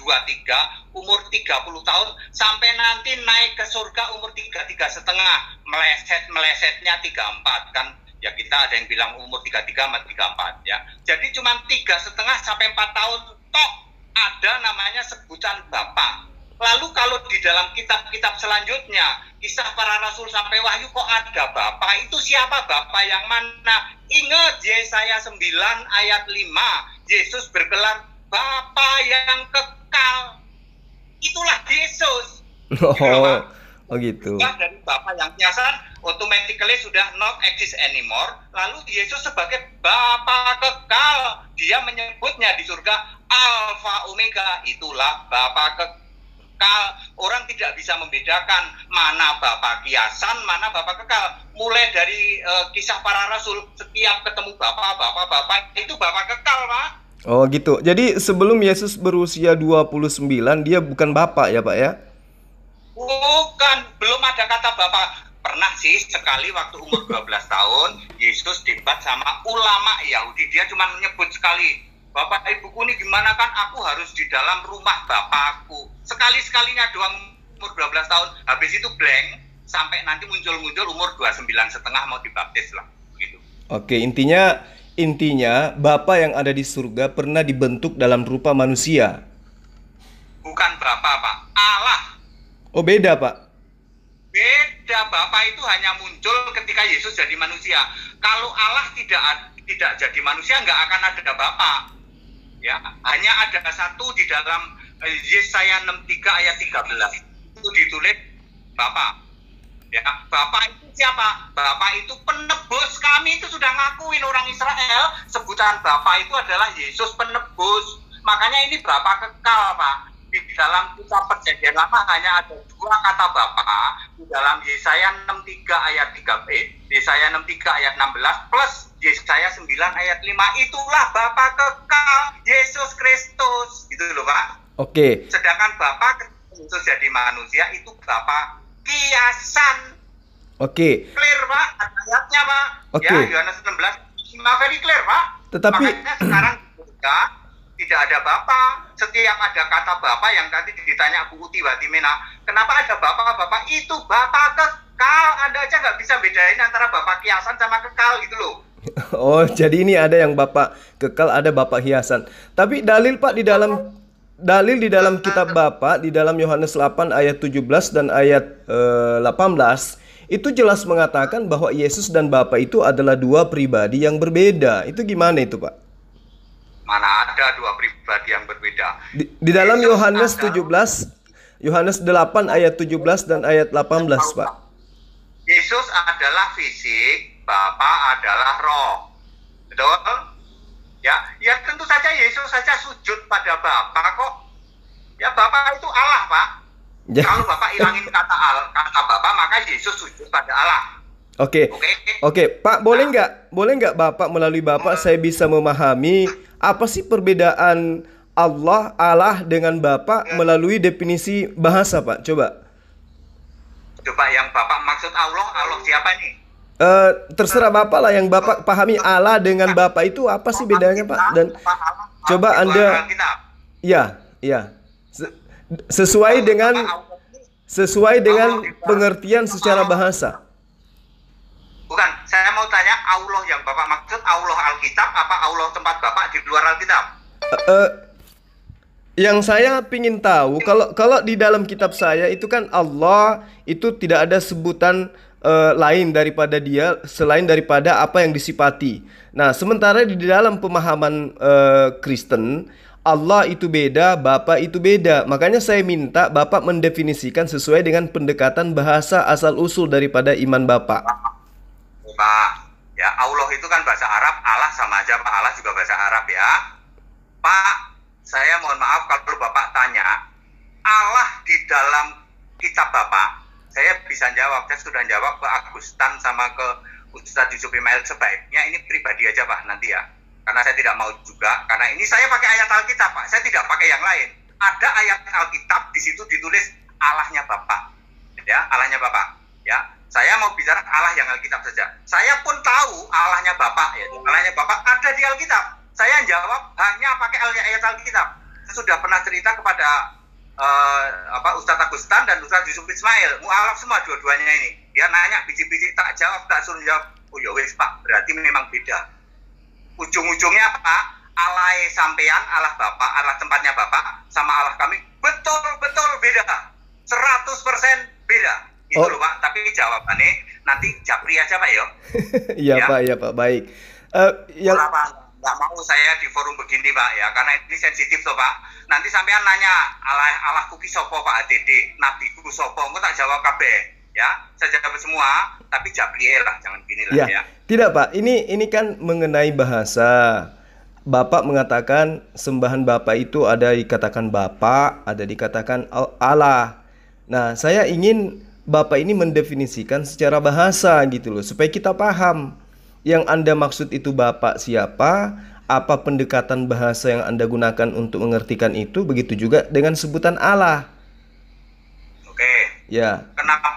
C: 23 umur 30 tahun sampai nanti naik ke surga umur 33 setengah. Meleset melesetnya 34 kan? Ya kita ada yang bilang umur 33 sama 34 ya. Jadi cuma tiga setengah sampai 4 tahun tok ada namanya sebutan bapak. Lalu kalau di dalam kitab-kitab selanjutnya kisah para rasul sampai wahyu kok ada bapak? Itu siapa bapak? Yang mana? Ingat Yesaya 9 ayat 5 Yesus bergelar Bapa yang kekal itulah Yesus
A: Oh,
C: Gitu loh,
A: oh gitu.
C: Dari Bapa yang biasa automatically sudah not exist anymore. Lalu Yesus sebagai Bapa kekal, dia menyebutnya di surga Alfa Omega, itulah Bapa kekal. Orang tidak bisa membedakan mana Bapa kiasan, mana Bapa kekal. Mulai dari eh, kisah para rasul, setiap ketemu Bapa, Bapa, Bapa, itu Bapa kekal, Pak.
A: Oh gitu. Jadi sebelum Yesus berusia 29 dia bukan bapak ya, Pak ya?
C: Bukan, belum ada kata Bapak. Pernah sih sekali waktu umur 12 tahun, Yesus debat sama ulama Yahudi. Dia cuma menyebut sekali, Bapak ibuku ini gimana kan aku harus di dalam rumah bapakku. Sekali-sekalinya doang umur 12 tahun, habis itu blank, sampai nanti muncul-muncul umur 29 setengah mau dibaptis lah. Gitu.
A: Oke, intinya intinya Bapak yang ada di surga pernah dibentuk dalam rupa manusia.
C: Bukan Bapak, Pak. Allah.
A: Oh, beda, Pak.
C: Beda, Bapak itu hanya muncul ketika Yesus jadi manusia. Kalau Allah tidak tidak jadi manusia, nggak akan ada Bapak. Ya, hanya ada satu di dalam eh, Yesaya 63 ayat 13. Itu ditulis Bapak. Ya, Bapak itu siapa? Bapak itu penebus. Kami itu sudah ngakuin orang Israel, sebutan Bapak itu adalah Yesus penebus. Makanya ini Bapak kekal, Pak di dalam kitab perjanjian lama hanya ada dua kata Bapa di dalam Yesaya 63 ayat 3 eh, Yesaya 63 ayat 16 plus Yesaya 9 ayat 5 itulah Bapa kekal Yesus Kristus gitu loh Pak
A: Oke.
C: sedangkan Bapa ketika Yesus jadi manusia itu Bapa kiasan.
A: Oke.
C: clear Pak. Ayatnya Pak.
A: Oke.
C: ya Yohanes 16 lima very clear Pak.
A: Tetapi
C: makanya sekarang juga tidak ada Bapak. Setiap ada kata Bapak yang tadi ditanya Bu Uti Watimena kenapa ada Bapak-Bapak itu Bapak kekal. Anda aja nggak bisa bedain antara Bapak kiasan sama kekal gitu loh.
A: Oh, jadi ini ada yang Bapak kekal, ada Bapak hiasan. Tapi dalil Pak di dalam dalil di dalam kitab Bapak di dalam Yohanes 8 ayat 17 dan ayat eh, 18 itu jelas mengatakan bahwa Yesus dan Bapa itu adalah dua pribadi yang berbeda. Itu gimana itu, Pak?
C: mana ada dua pribadi yang berbeda
A: Di, di dalam Yohanes
C: adalah-
A: 17 Yohanes 8 ayat 17 dan ayat 18, Pak.
C: Yesus adalah fisik Bapa adalah roh betul ya ya tentu saja Yesus saja sujud pada Bapa kok ya Bapa itu Allah Pak
A: Ya.
C: kalau Bapak hilangin kata al kata Bapak maka Yesus sujud pada Allah
A: Oke.
C: oke
A: Oke, Pak, boleh nggak? Boleh nggak Bapak melalui Bapak saya bisa memahami apa sih perbedaan Allah Allah dengan Bapak melalui definisi bahasa, Pak? Coba.
C: coba yang Bapak maksud Allah Allah siapa nih
A: Eh, terserah Bapak lah yang Bapak pahami Allah dengan Bapak itu apa sih bedanya, Pak? Dan coba Anda- ya, ya. Se- sesuai dengan sesuai dengan pengertian secara bahasa.
C: bukan saya mau tanya Allah yang Bapak maksud Allah Alkitab apa Allah tempat Bapak di luar Alkitab
A: Eh, eh, yang saya pingin tahu kalau kalau di dalam kitab saya itu kan Allah itu tidak ada sebutan eh, lain daripada dia selain daripada apa yang disifati. Nah, sementara di dalam pemahaman eh, Kristen Allah itu beda, Bapa itu beda. Makanya saya minta Bapak mendefinisikan sesuai dengan pendekatan bahasa asal usul daripada iman Bapak.
C: Pak, ya Allah itu kan bahasa Arab, Allah sama aja Pak, Allah juga bahasa Arab ya. Pak, saya mohon maaf kalau Bapak tanya, Allah di dalam kitab Bapak, saya bisa jawab, saya sudah jawab ke Agustan sama ke Ustadz Yusuf Imail. Sebaiknya ini pribadi aja Pak nanti ya. karena saya tidak mau juga karena ini saya pakai ayat Alkitab Pak. Saya tidak pakai yang lain. Ada ayat Alkitab di situ ditulis Allahnya Bapak. Ya Allahnya Bapak. Ya saya mau bicara Allah yang Alkitab saja. Saya pun tahu Allahnya Bapak ya. Allahnya Bapak ada di Alkitab. Saya jawab hanya pakai ayat Alkitab. Saya sudah pernah cerita kepada uh, apa Ustadz Agustan dan Ustadz Yusuf Ismail mualaf semua dua-duanya ini dia nanya biji-biji tak jawab tak suruh jawab oh ya wes Pak berarti memang beda ujung-ujungnya apa? Allah sampean, Allah Bapak, Allah tempatnya Bapak, sama Allah kami betul-betul beda. 100% beda. Itu oh. loh Pak, tapi jawabannya nanti Japri aja Pak yo.
A: Iya ya. Pak, iya Pak, baik. Uh, yang...
C: Kenapa? Nggak mau saya di forum begini Pak ya, karena ini sensitif tuh Pak. Nanti sampean nanya Allah Allah kuki sopo Pak ADD, Nabi kuku sopo, enggak tak jawab kabeh ya saya jawab semua tapi jabriel lah jangan gini lah ya. ya
A: tidak pak ini ini kan mengenai bahasa Bapak mengatakan sembahan Bapak itu ada dikatakan Bapak, ada dikatakan Allah. Nah, saya ingin Bapak ini mendefinisikan secara bahasa gitu loh, supaya kita paham. Yang Anda maksud itu Bapak siapa, apa pendekatan bahasa yang Anda gunakan untuk mengertikan itu, begitu juga dengan sebutan Allah.
C: Oke.
A: Ya.
C: Kenapa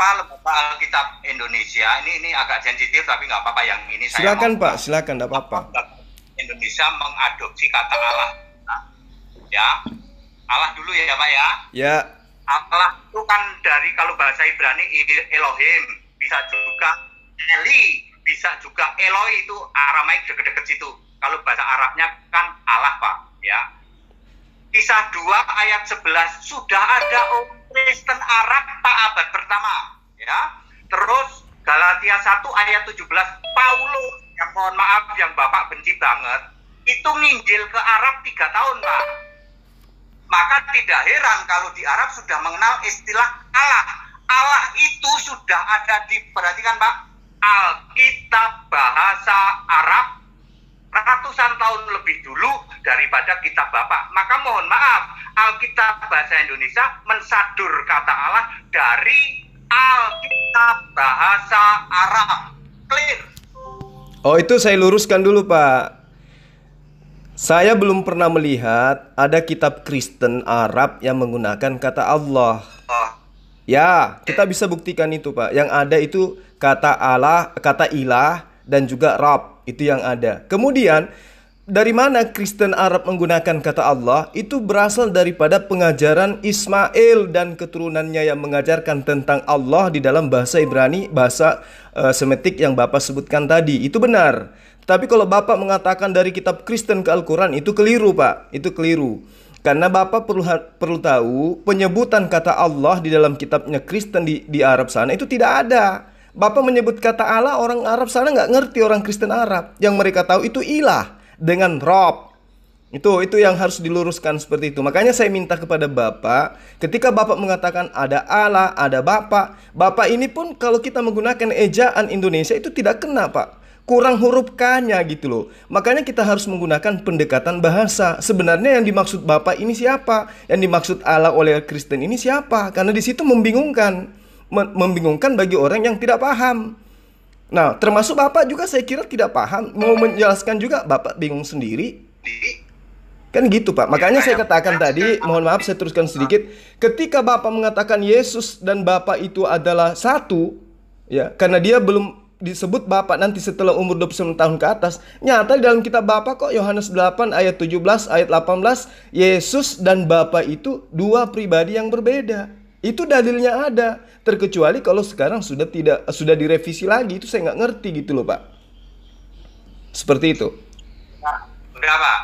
C: lembaga Alkitab Indonesia ini ini agak sensitif tapi nggak apa-apa yang ini
A: saya Silakan Pak, silakan nggak apa-apa.
C: Indonesia mengadopsi kata Allah. Nah, ya. Allah dulu ya Pak ya.
A: Ya.
C: Allah itu kan dari kalau bahasa Ibrani Elohim, bisa juga Eli, bisa juga Eloi itu Aramaik deket-deket situ. Kalau bahasa Arabnya kan Allah Pak, ya. Kisah 2 ayat 11 sudah ada oh Kristen Arab tak abad pertama ya terus Galatia 1 ayat 17 Paulus yang mohon maaf yang Bapak benci banget itu nginjil ke Arab tiga tahun Pak maka tidak heran kalau di Arab sudah mengenal istilah Allah Allah itu sudah ada di perhatikan Pak Alkitab bahasa Arab ratusan tahun lebih dulu daripada kitab Bapak. Maka mohon maaf, Alkitab bahasa Indonesia mensadur kata Allah dari Alkitab bahasa Arab. Clear.
A: Oh, itu saya luruskan dulu, Pak. Saya belum pernah melihat ada kitab Kristen Arab yang menggunakan kata Allah. Oh. Ya, kita bisa buktikan itu, Pak. Yang ada itu kata Allah, kata ilah dan juga Rab itu yang ada. Kemudian dari mana Kristen Arab menggunakan kata Allah itu berasal daripada pengajaran Ismail dan keturunannya yang mengajarkan tentang Allah di dalam bahasa Ibrani, bahasa uh, Semitik yang Bapak sebutkan tadi. Itu benar. Tapi kalau Bapak mengatakan dari kitab Kristen ke Al-Quran itu keliru Pak, itu keliru. Karena Bapak perlu perlu tahu penyebutan kata Allah di dalam kitabnya Kristen di, di Arab sana itu tidak ada. Bapak menyebut kata Allah, orang Arab sana nggak ngerti orang Kristen Arab. Yang mereka tahu itu ilah dengan Rob. Itu itu yang harus diluruskan seperti itu. Makanya saya minta kepada Bapak, ketika Bapak mengatakan ada Allah, ada Bapak, Bapak ini pun kalau kita menggunakan ejaan Indonesia itu tidak kena, Pak. Kurang huruf K-nya gitu loh. Makanya kita harus menggunakan pendekatan bahasa. Sebenarnya yang dimaksud Bapak ini siapa? Yang dimaksud Allah oleh Kristen ini siapa? Karena di situ membingungkan membingungkan bagi orang yang tidak paham. Nah, termasuk Bapak juga saya kira tidak paham, mau menjelaskan juga Bapak bingung sendiri. Kan gitu Pak. Makanya saya katakan tadi, mohon maaf saya teruskan sedikit, ketika Bapak mengatakan Yesus dan Bapak itu adalah satu, ya, karena dia belum disebut Bapak nanti setelah umur 29 tahun ke atas. Nyata di dalam kitab Bapak kok Yohanes 8 ayat 17 ayat 18 Yesus dan Bapak itu dua pribadi yang berbeda. Itu dalilnya ada. Terkecuali kalau sekarang sudah tidak sudah direvisi lagi itu saya nggak ngerti gitu loh pak. Seperti itu.
C: Udah pak.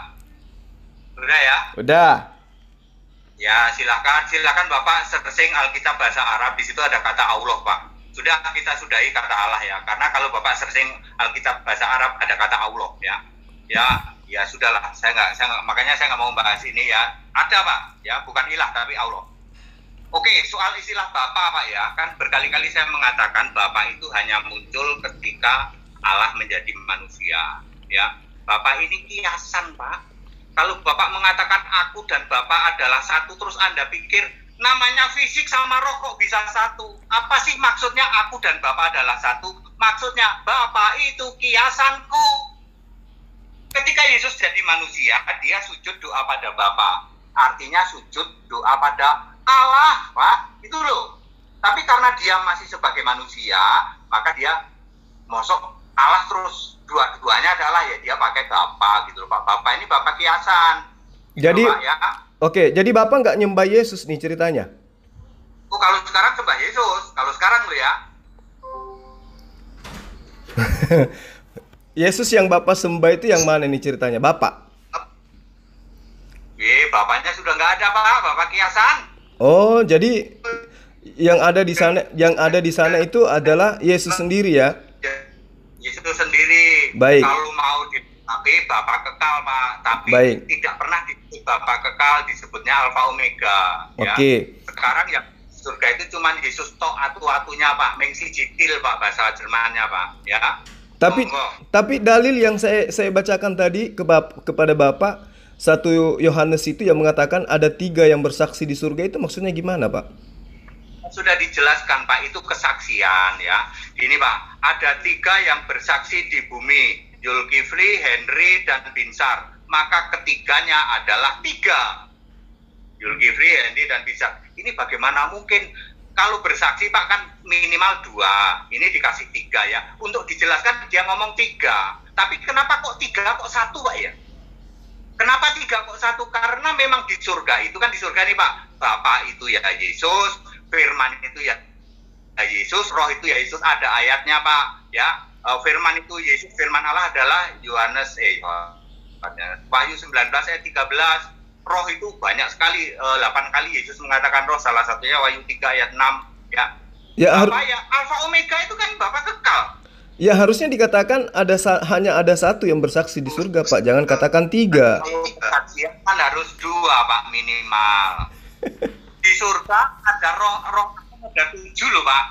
C: Udah ya.
A: Udah.
C: Ya silakan silakan bapak searching Alkitab bahasa Arab di situ ada kata Allah pak. Sudah kita sudahi kata Allah ya. Karena kalau bapak searching Alkitab bahasa Arab ada kata Allah ya. Ya ya sudahlah. Saya nggak saya gak, makanya saya nggak mau bahas ini ya. Ada pak ya bukan ilah tapi Allah. Oke, soal istilah Bapak Pak ya, kan berkali-kali saya mengatakan Bapak itu hanya muncul ketika Allah menjadi manusia, ya. Bapak ini kiasan, Pak. Kalau Bapak mengatakan aku dan Bapak adalah satu, terus Anda pikir namanya fisik sama roh kok bisa satu? Apa sih maksudnya aku dan Bapak adalah satu? Maksudnya Bapak itu kiasanku. ketika Yesus jadi manusia, dia sujud doa pada Bapa. Artinya sujud doa pada Allah, Pak. Itu loh. Tapi karena dia masih sebagai manusia, maka dia mosok Allah terus dua-duanya adalah ya dia pakai Bapa gitu loh, Pak. Bapa ini Bapak kiasan. Gitu
A: Jadi
C: ya.
A: Oke, jadi Bapak nggak nyembah Yesus nih ceritanya.
C: Oh, kalau sekarang sembah Yesus, kalau sekarang lo ya.
A: Yesus yang Bapak sembah itu yang mana nih ceritanya? Bapak.
C: Eh, bapaknya sudah nggak ada, Pak. Bapak kiasan.
A: Oh, jadi yang ada di sana yang ada di sana itu adalah Yesus sendiri ya.
C: Yesus itu sendiri.
A: Baik.
C: Kalau mau di tapi Bapak kekal, Pak. Tapi
A: Baik.
C: tidak pernah disebut Bapak kekal, disebutnya Alfa Omega. Ya.
A: Oke.
C: Sekarang ya surga itu cuma Yesus tok atu-atunya, Pak. Mengsi jitil, Pak, bahasa Jermannya, Pak. Ya.
A: Tapi
C: Monggo.
A: tapi dalil yang saya saya bacakan tadi ke bap- kepada Bapak satu Yohanes itu yang mengatakan ada tiga yang bersaksi di surga itu maksudnya gimana Pak?
C: sudah dijelaskan Pak itu kesaksian ya. Ini Pak, ada tiga yang bersaksi di bumi, Yulkifli, Henry, dan Binsar. Maka ketiganya adalah tiga. Yulkifli, Henry, dan Binsar. Ini bagaimana mungkin kalau bersaksi Pak kan minimal dua, ini dikasih tiga ya. Untuk dijelaskan dia ngomong tiga. Tapi kenapa kok tiga kok satu Pak ya? Kenapa tiga kok satu? Karena memang di surga itu kan di surga nih Pak, Bapak itu ya Yesus, Firman itu ya ya Yesus, Roh itu ya Yesus. Ada ayatnya Pak, ya. Eh, firman itu Yesus, Firman Allah adalah Yohanes eh Wahyu 19 ayat 13. Roh itu banyak sekali, eh, 8 kali Yesus mengatakan roh. Salah satunya Wahyu 3 ayat 6, ya.
A: Ya
C: Bapak ya, Alfa Omega itu kan Bapak kekal.
A: ya harusnya dikatakan ada hanya ada satu yang bersaksi di surga Pak, jangan katakan tiga.
C: Kesaksian kan harus dua Pak minimal. Di surga ada roh roh ada tujuh loh Pak.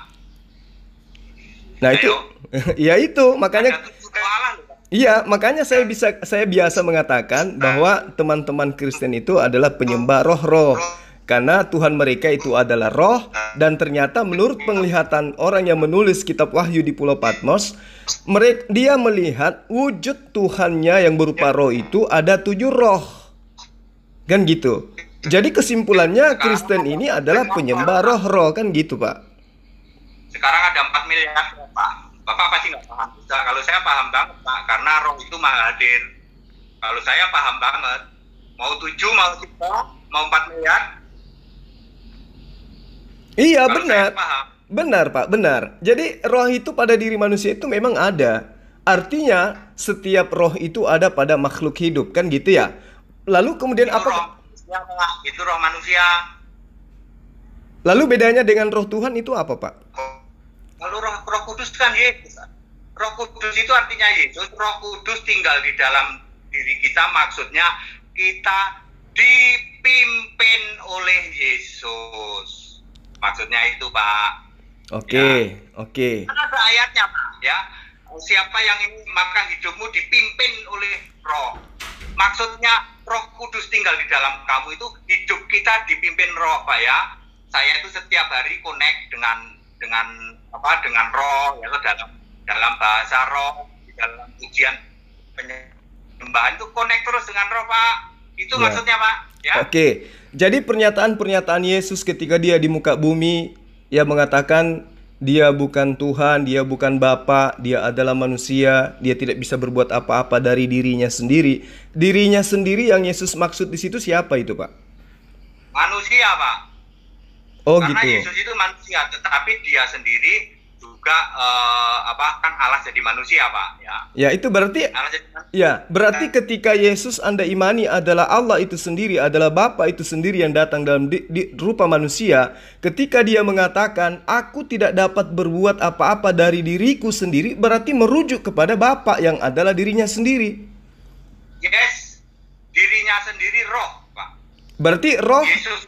A: Nah itu, ya itu makanya
C: Ada tujuh Allah loh.
A: Iya, makanya saya bisa saya biasa mengatakan bahwa teman-teman Kristen itu adalah penyembah roh-roh. Karena Tuhan mereka itu adalah roh dan ternyata menurut penglihatan orang yang menulis kitab Wahyu di Pulau Patmos, mereka dia melihat wujud Tuhannya yang berupa roh itu ada tujuh roh. Kan gitu. Jadi kesimpulannya Kristen ini adalah penyembah roh-roh kan gitu, Pak.
C: Sekarang ada 4 miliar Pak. Bapak pasti nggak paham. Bisa. Kalau saya paham banget Pak, karena roh itu maha hadir. Kalau saya paham banget. Mau 7, mau 3, mau 4 miliar.
A: Iya,
C: Kalau
A: benar. Benar, Pak, benar. Jadi roh itu pada diri manusia itu memang ada. Artinya setiap roh itu ada pada makhluk hidup, kan gitu ya. Lalu kemudian
C: Itu
A: apa?
C: roh manusia, Pak. Itu roh manusia.
A: Lalu bedanya dengan roh Tuhan itu apa, Pak?
C: Kalau roh, roh kudus kan Yesus. Roh kudus itu artinya Yesus. Roh kudus tinggal di dalam diri kita. Maksudnya kita dipimpin oleh Yesus. Maksudnya itu Pak.
A: Oke, oke.
C: Kan ada ayatnya Pak. Ya. Siapa yang ini maka hidupmu dipimpin oleh roh. Maksudnya roh kudus tinggal di dalam kamu itu hidup kita dipimpin roh Pak ya. Saya itu setiap hari connect dengan dengan apa dengan roh ya dalam dalam bahasa roh di dalam ujian penyembahan itu connect terus dengan roh Pak itu
A: Ya.
C: maksudnya Pak ya
A: Oke. Jadi pernyataan-pernyataan Yesus ketika dia di muka bumi ia mengatakan dia bukan Tuhan, dia bukan Bapa, dia adalah manusia, dia tidak bisa berbuat apa-apa dari dirinya sendiri. Dirinya sendiri yang Yesus maksud di situ siapa itu, Pak?
C: manusia Pak
A: Oh
C: karena
A: gitu.
C: Yesus itu manusia tetapi dia sendiri juga eh, apa kan Allah jadi manusia Pak ya
A: Ya, itu berarti
C: Allah jadi manusia.
A: ya, berarti ketika Yesus Anda imani adalah Allah itu sendiri, adalah Bapa itu sendiri yang datang dalam di, di- rupa manusia, ketika dia mengatakan, "Aku tidak dapat berbuat apa-apa dari diriku sendiri," berarti merujuk kepada Bapa yang adalah dirinya sendiri.
C: yes dirinya sendiri roh Pak
A: Berarti roh
C: Yesus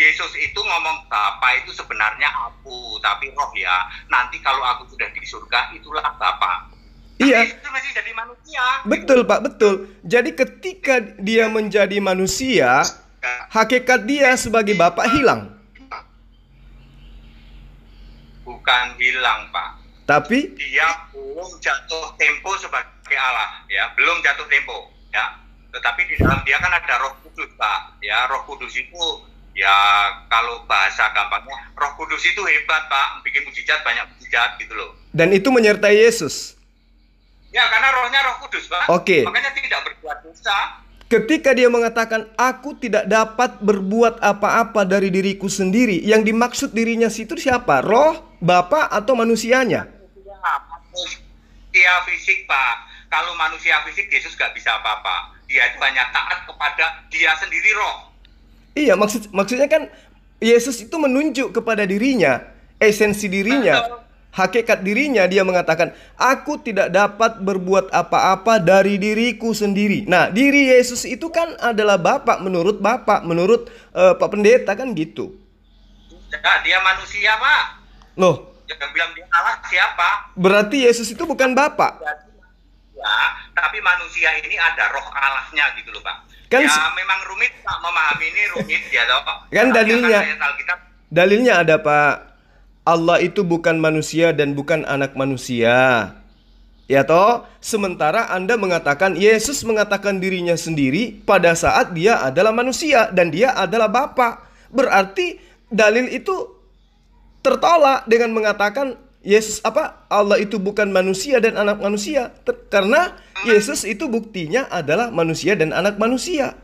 C: Yesus itu ngomong Bapa itu sebenarnya aku tapi roh ya. Nanti kalau aku sudah di surga itulah Bapa.
A: Iya.
C: Yesus masih jadi manusia.
A: Betul, Pak, betul. Jadi ketika dia menjadi manusia, hakikat dia sebagai Bapa hilang.
C: bukan hilang Pak.
A: Tapi
C: dia belum jatuh tempo sebagai Allah ya. Belum jatuh tempo ya. Tetapi di dalam dia kan ada Roh Kudus pak ya. Roh Kudus itu ya kalau bahasa gampangnya Roh Kudus itu hebat pak bikin mujizat banyak mujizat gitu loh
A: Dan itu menyertai Yesus.
C: ya karena rohnya Roh Kudus pak
A: Oke.
C: makanya tidak berbuat dosa
A: Ketika dia mengatakan aku tidak dapat berbuat apa-apa dari diriku sendiri, yang dimaksud dirinya situ siapa? Roh, Bapa atau manusianya?
C: manusia fisik pak kalau manusia fisik Yesus nggak bisa apa-apa dia itu hanya taat kepada dia sendiri roh
A: Iya, maksud maksudnya kan Yesus itu menunjuk kepada dirinya, esensi dirinya, hakikat dirinya. Dia mengatakan, "Aku tidak dapat berbuat apa-apa dari diriku sendiri." Nah, diri Yesus itu kan adalah Bapak menurut Bapak, menurut eh, Pak Pendeta kan gitu.
C: Nah, dia manusia pak
A: Loh,
C: yang bilang dia Allah siapa
A: berarti Yesus itu bukan Bapak.
C: ya tapi manusia ini ada roh Allahnya gitu loh pak
A: Kan
C: ya memang rumit pak memahami ini rumit ya toh
A: Kan dalilnya- Dalilnya ada Pak. Allah itu bukan manusia dan bukan anak manusia. Ya toh, sementara Anda mengatakan Yesus mengatakan dirinya sendiri pada saat dia adalah manusia dan dia adalah Bapa. Berarti dalil itu tertolak dengan mengatakan Yesus apa? Allah itu bukan manusia dan anak manusia. Karena Yesus itu buktinya adalah manusia dan anak manusia.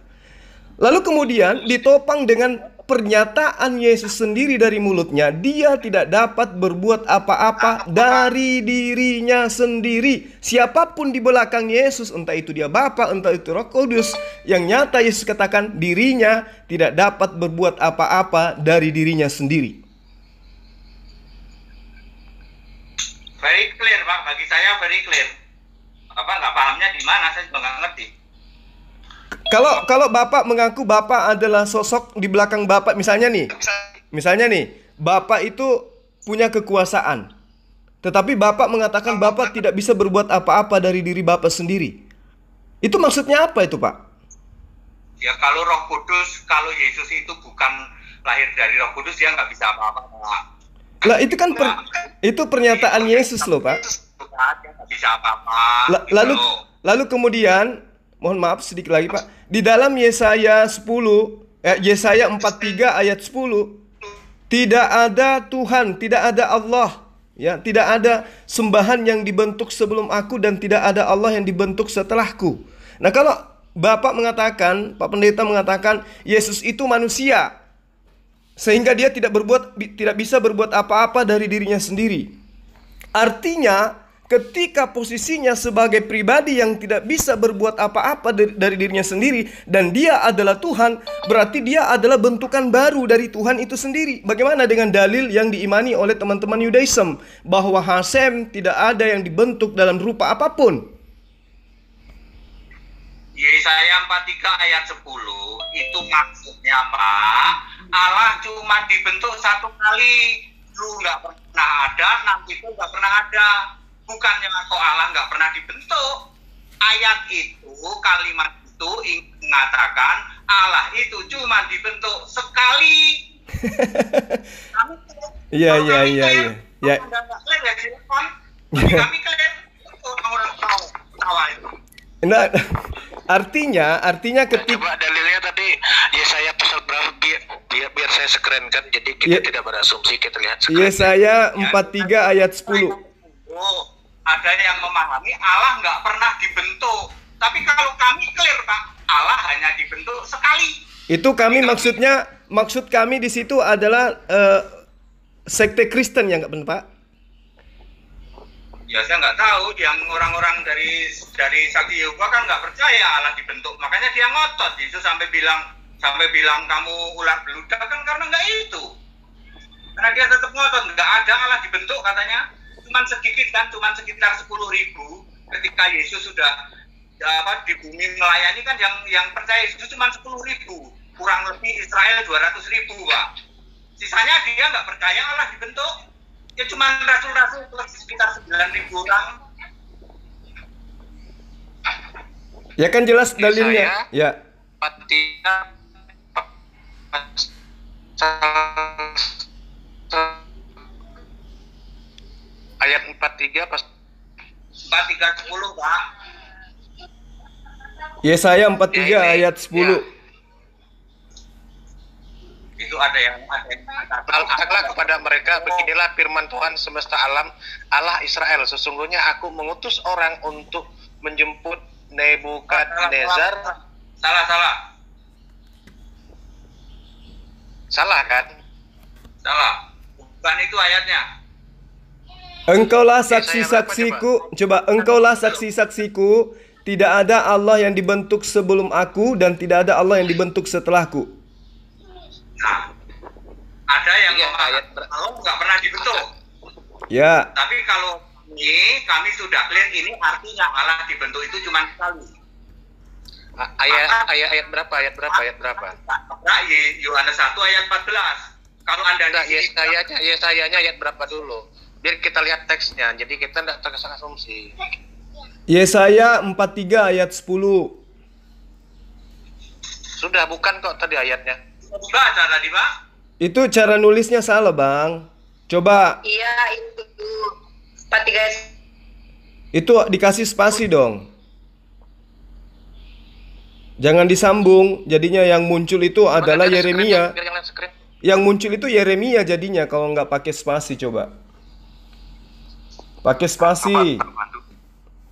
A: Lalu kemudian ditopang dengan pernyataan Yesus sendiri dari mulutnya, dia tidak dapat berbuat apa-apa dari dirinya sendiri. Siapa pun di belakang Yesus, entah itu dia Bapa, entah itu Roh Kudus, yang nyata Yesus katakan dirinya tidak dapat berbuat apa-apa dari dirinya sendiri.
C: Very clear pak bagi saya very clear apa nggak pahamnya di mana saya juga nggak ngerti
A: Kalau kalau Bapak mengaku Bapak adalah sosok di belakang Bapak misalnya nih. Misalnya nih, Bapak itu punya kekuasaan. Tetapi Bapak mengatakan Bapak tidak bisa berbuat apa-apa dari diri Bapak sendiri. Itu maksudnya apa itu, Pak?
C: ya kalau Roh Kudus kalau Yesus itu bukan lahir dari Roh Kudus dia nggak bisa apa-apa pak
A: Lah itu kan per- itu pernyataan Yesus loh, Pak.
C: Gitu
A: lalu lalu kemudian mohon maaf sedikit lagi, Pak. Di dalam Yesaya 10 eh, Yesaya 43 ayat 10 tidak ada Tuhan, tidak ada Allah, ya, tidak ada sembahan yang dibentuk sebelum aku dan tidak ada Allah yang dibentuk setelahku. Nah, kalau Bapak mengatakan, Pak Pendeta mengatakan Yesus itu manusia, sehingga dia tidak berbuat tidak bisa berbuat apa-apa dari dirinya sendiri. Artinya, ketika posisinya sebagai pribadi yang tidak bisa berbuat apa-apa dari, dari dirinya sendiri dan dia adalah Tuhan, berarti dia adalah bentukan baru dari Tuhan itu sendiri. Bagaimana dengan dalil yang diimani oleh teman-teman Yudaism bahwa Hasem tidak ada yang dibentuk dalam rupa apa pun?
C: Yesaya 43 ayat 10 itu maksudnya Pak Allah cuma dibentuk satu kali lu nggak pernah ada nanti pun nggak pernah ada. Bukannya kok Allah nggak pernah dibentuk. Ayat itu kalimat itu mengatakan Allah itu cuma dibentuk sekali.
A: Iya, iya,
C: kami
A: iya,
C: clear,
A: iya. Ya.
C: ya kami itu
A: Nah, artinya artinya ketika
K: Coba dalilnya tadi Yesaya pasal berapa biar biar, biar saya sekerenkan jadi kita
A: Ye-
K: tidak berasumsi kita lihat sekeren.
A: Yesaya 43 ayat 10.
C: Oh, ada yang memahami Allah nggak pernah dibentuk. Tapi kalau kami clear Pak, Allah hanya dibentuk sekali.
A: Itu kami maksudnya maksud kami di situ adalah eh, sekte Kristen ya nggak benar Pak?
C: Ya saya nggak tahu, yang orang-orang dari dari Sakti Yehova kan nggak percaya Allah dibentuk. Makanya dia ngotot, Yesus sampai bilang sampai bilang kamu ular beludak kan karena nggak itu. Karena dia tetap ngotot, nggak ada Allah dibentuk katanya. Cuman sedikit kan, cuman sekitar 10 ribu ketika Yesus sudah ya, apa di bumi melayani kan yang yang percaya Yesus cuma 10 ribu kurang lebih Israel 200 ribu pak sisanya dia nggak percaya Allah dibentuk ya cuma rasul-rasul plus sekitar 9 ribu orang
A: Ya kan jelas dalilnya. Ya.
K: Patinya ayat 43 pas
C: 4310 pak
A: Yesaya 43
C: Ya, ini.
A: ayat 10.
C: Itu ada yang ada yang
K: Katakanlah kepada mereka, beginilah firman Tuhan semesta alam, Allah Israel. Sesungguhnya aku mengutus orang untuk menjemput Nebukadnezar.
C: salah salah
K: Salah kan?
C: salah. Bukan itu ayatnya.
A: Engkaulah saksi-saksiku, coba engkaulah saksi-saksiku, tidak ada Allah yang dibentuk sebelum aku dan tidak ada Allah yang dibentuk setelahku.
C: Nah, ada yang
K: Iya,
C: mengatakan
K: ayat ber-
C: kalau nggak pernah dibentuk.
A: Ya,
C: Tapi kalau ini kami sudah clear ini artinya Allah dibentuk itu cuma sekali.
K: A- Ayat ayat ayat berapa? Ayat berapa? Ayat berapa?
C: Nah, Ye- Yohanes 1 ayat 14. Kalau Anda
K: Enggak,
C: di sini
K: Yesayanya, Yesayanya ayat berapa dulu? Biar kita lihat teksnya, jadi kita tidak terkesan asumsi.
A: Yesaya 43 ayat 10.
K: Sudah, bukan kok tadi ayatnya.
C: Baca tadi, Pak.
A: Itu cara nulisnya salah, Bang. Coba
G: Iya itu. Empat tiga
A: itu dikasih spasi dong. Jangan disambung, jadinya yang muncul itu adalah Yeremia.
K: Yang lihat screen.
A: Yang muncul itu Yeremia jadinya kalau nggak pakai spasi coba. Pakai spasi.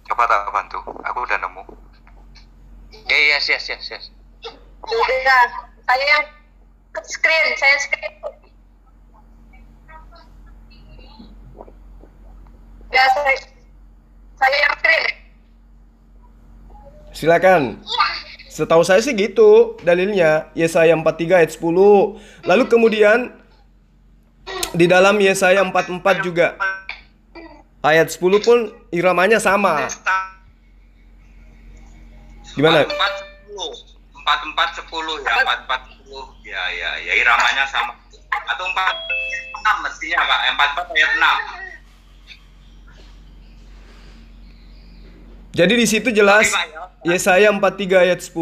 C: Coba tak bantu. Aku udah nemu.
K: Ya, yes, yes, yes, yes.
G: Sudah. Saya yang screen, saya screen. Ya saya, saya yang screen.
A: Silakan. Setahu saya sih gitu dalilnya Yesaya 43 ayat 10. Lalu kemudian di dalam Yesaya 44 juga ayat 10 pun iramanya sama. Gimana?
C: 4 10. 4 4 10 ya, 4 4 10. Ya ya ya iramanya sama. Atau 4 6 mestinya, Pak. 4 4 ayat 6.
A: Jadi di situ jelas Yesaya 43 ayat 10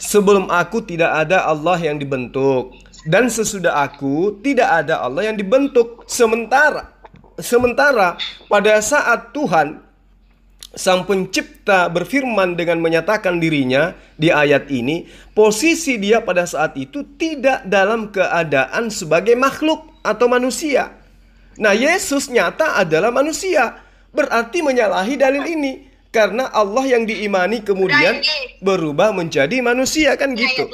A: Sebelum aku tidak ada Allah yang dibentuk dan sesudah aku tidak ada Allah yang dibentuk sementara sementara pada saat Tuhan Sang Pencipta berfirman dengan menyatakan dirinya di ayat ini, posisi dia pada saat itu tidak dalam keadaan sebagai makhluk atau manusia. Nah, Yesus nyata adalah manusia, berarti menyalahi dalil ini karena Allah yang diimani kemudian berubah menjadi manusia kan gitu.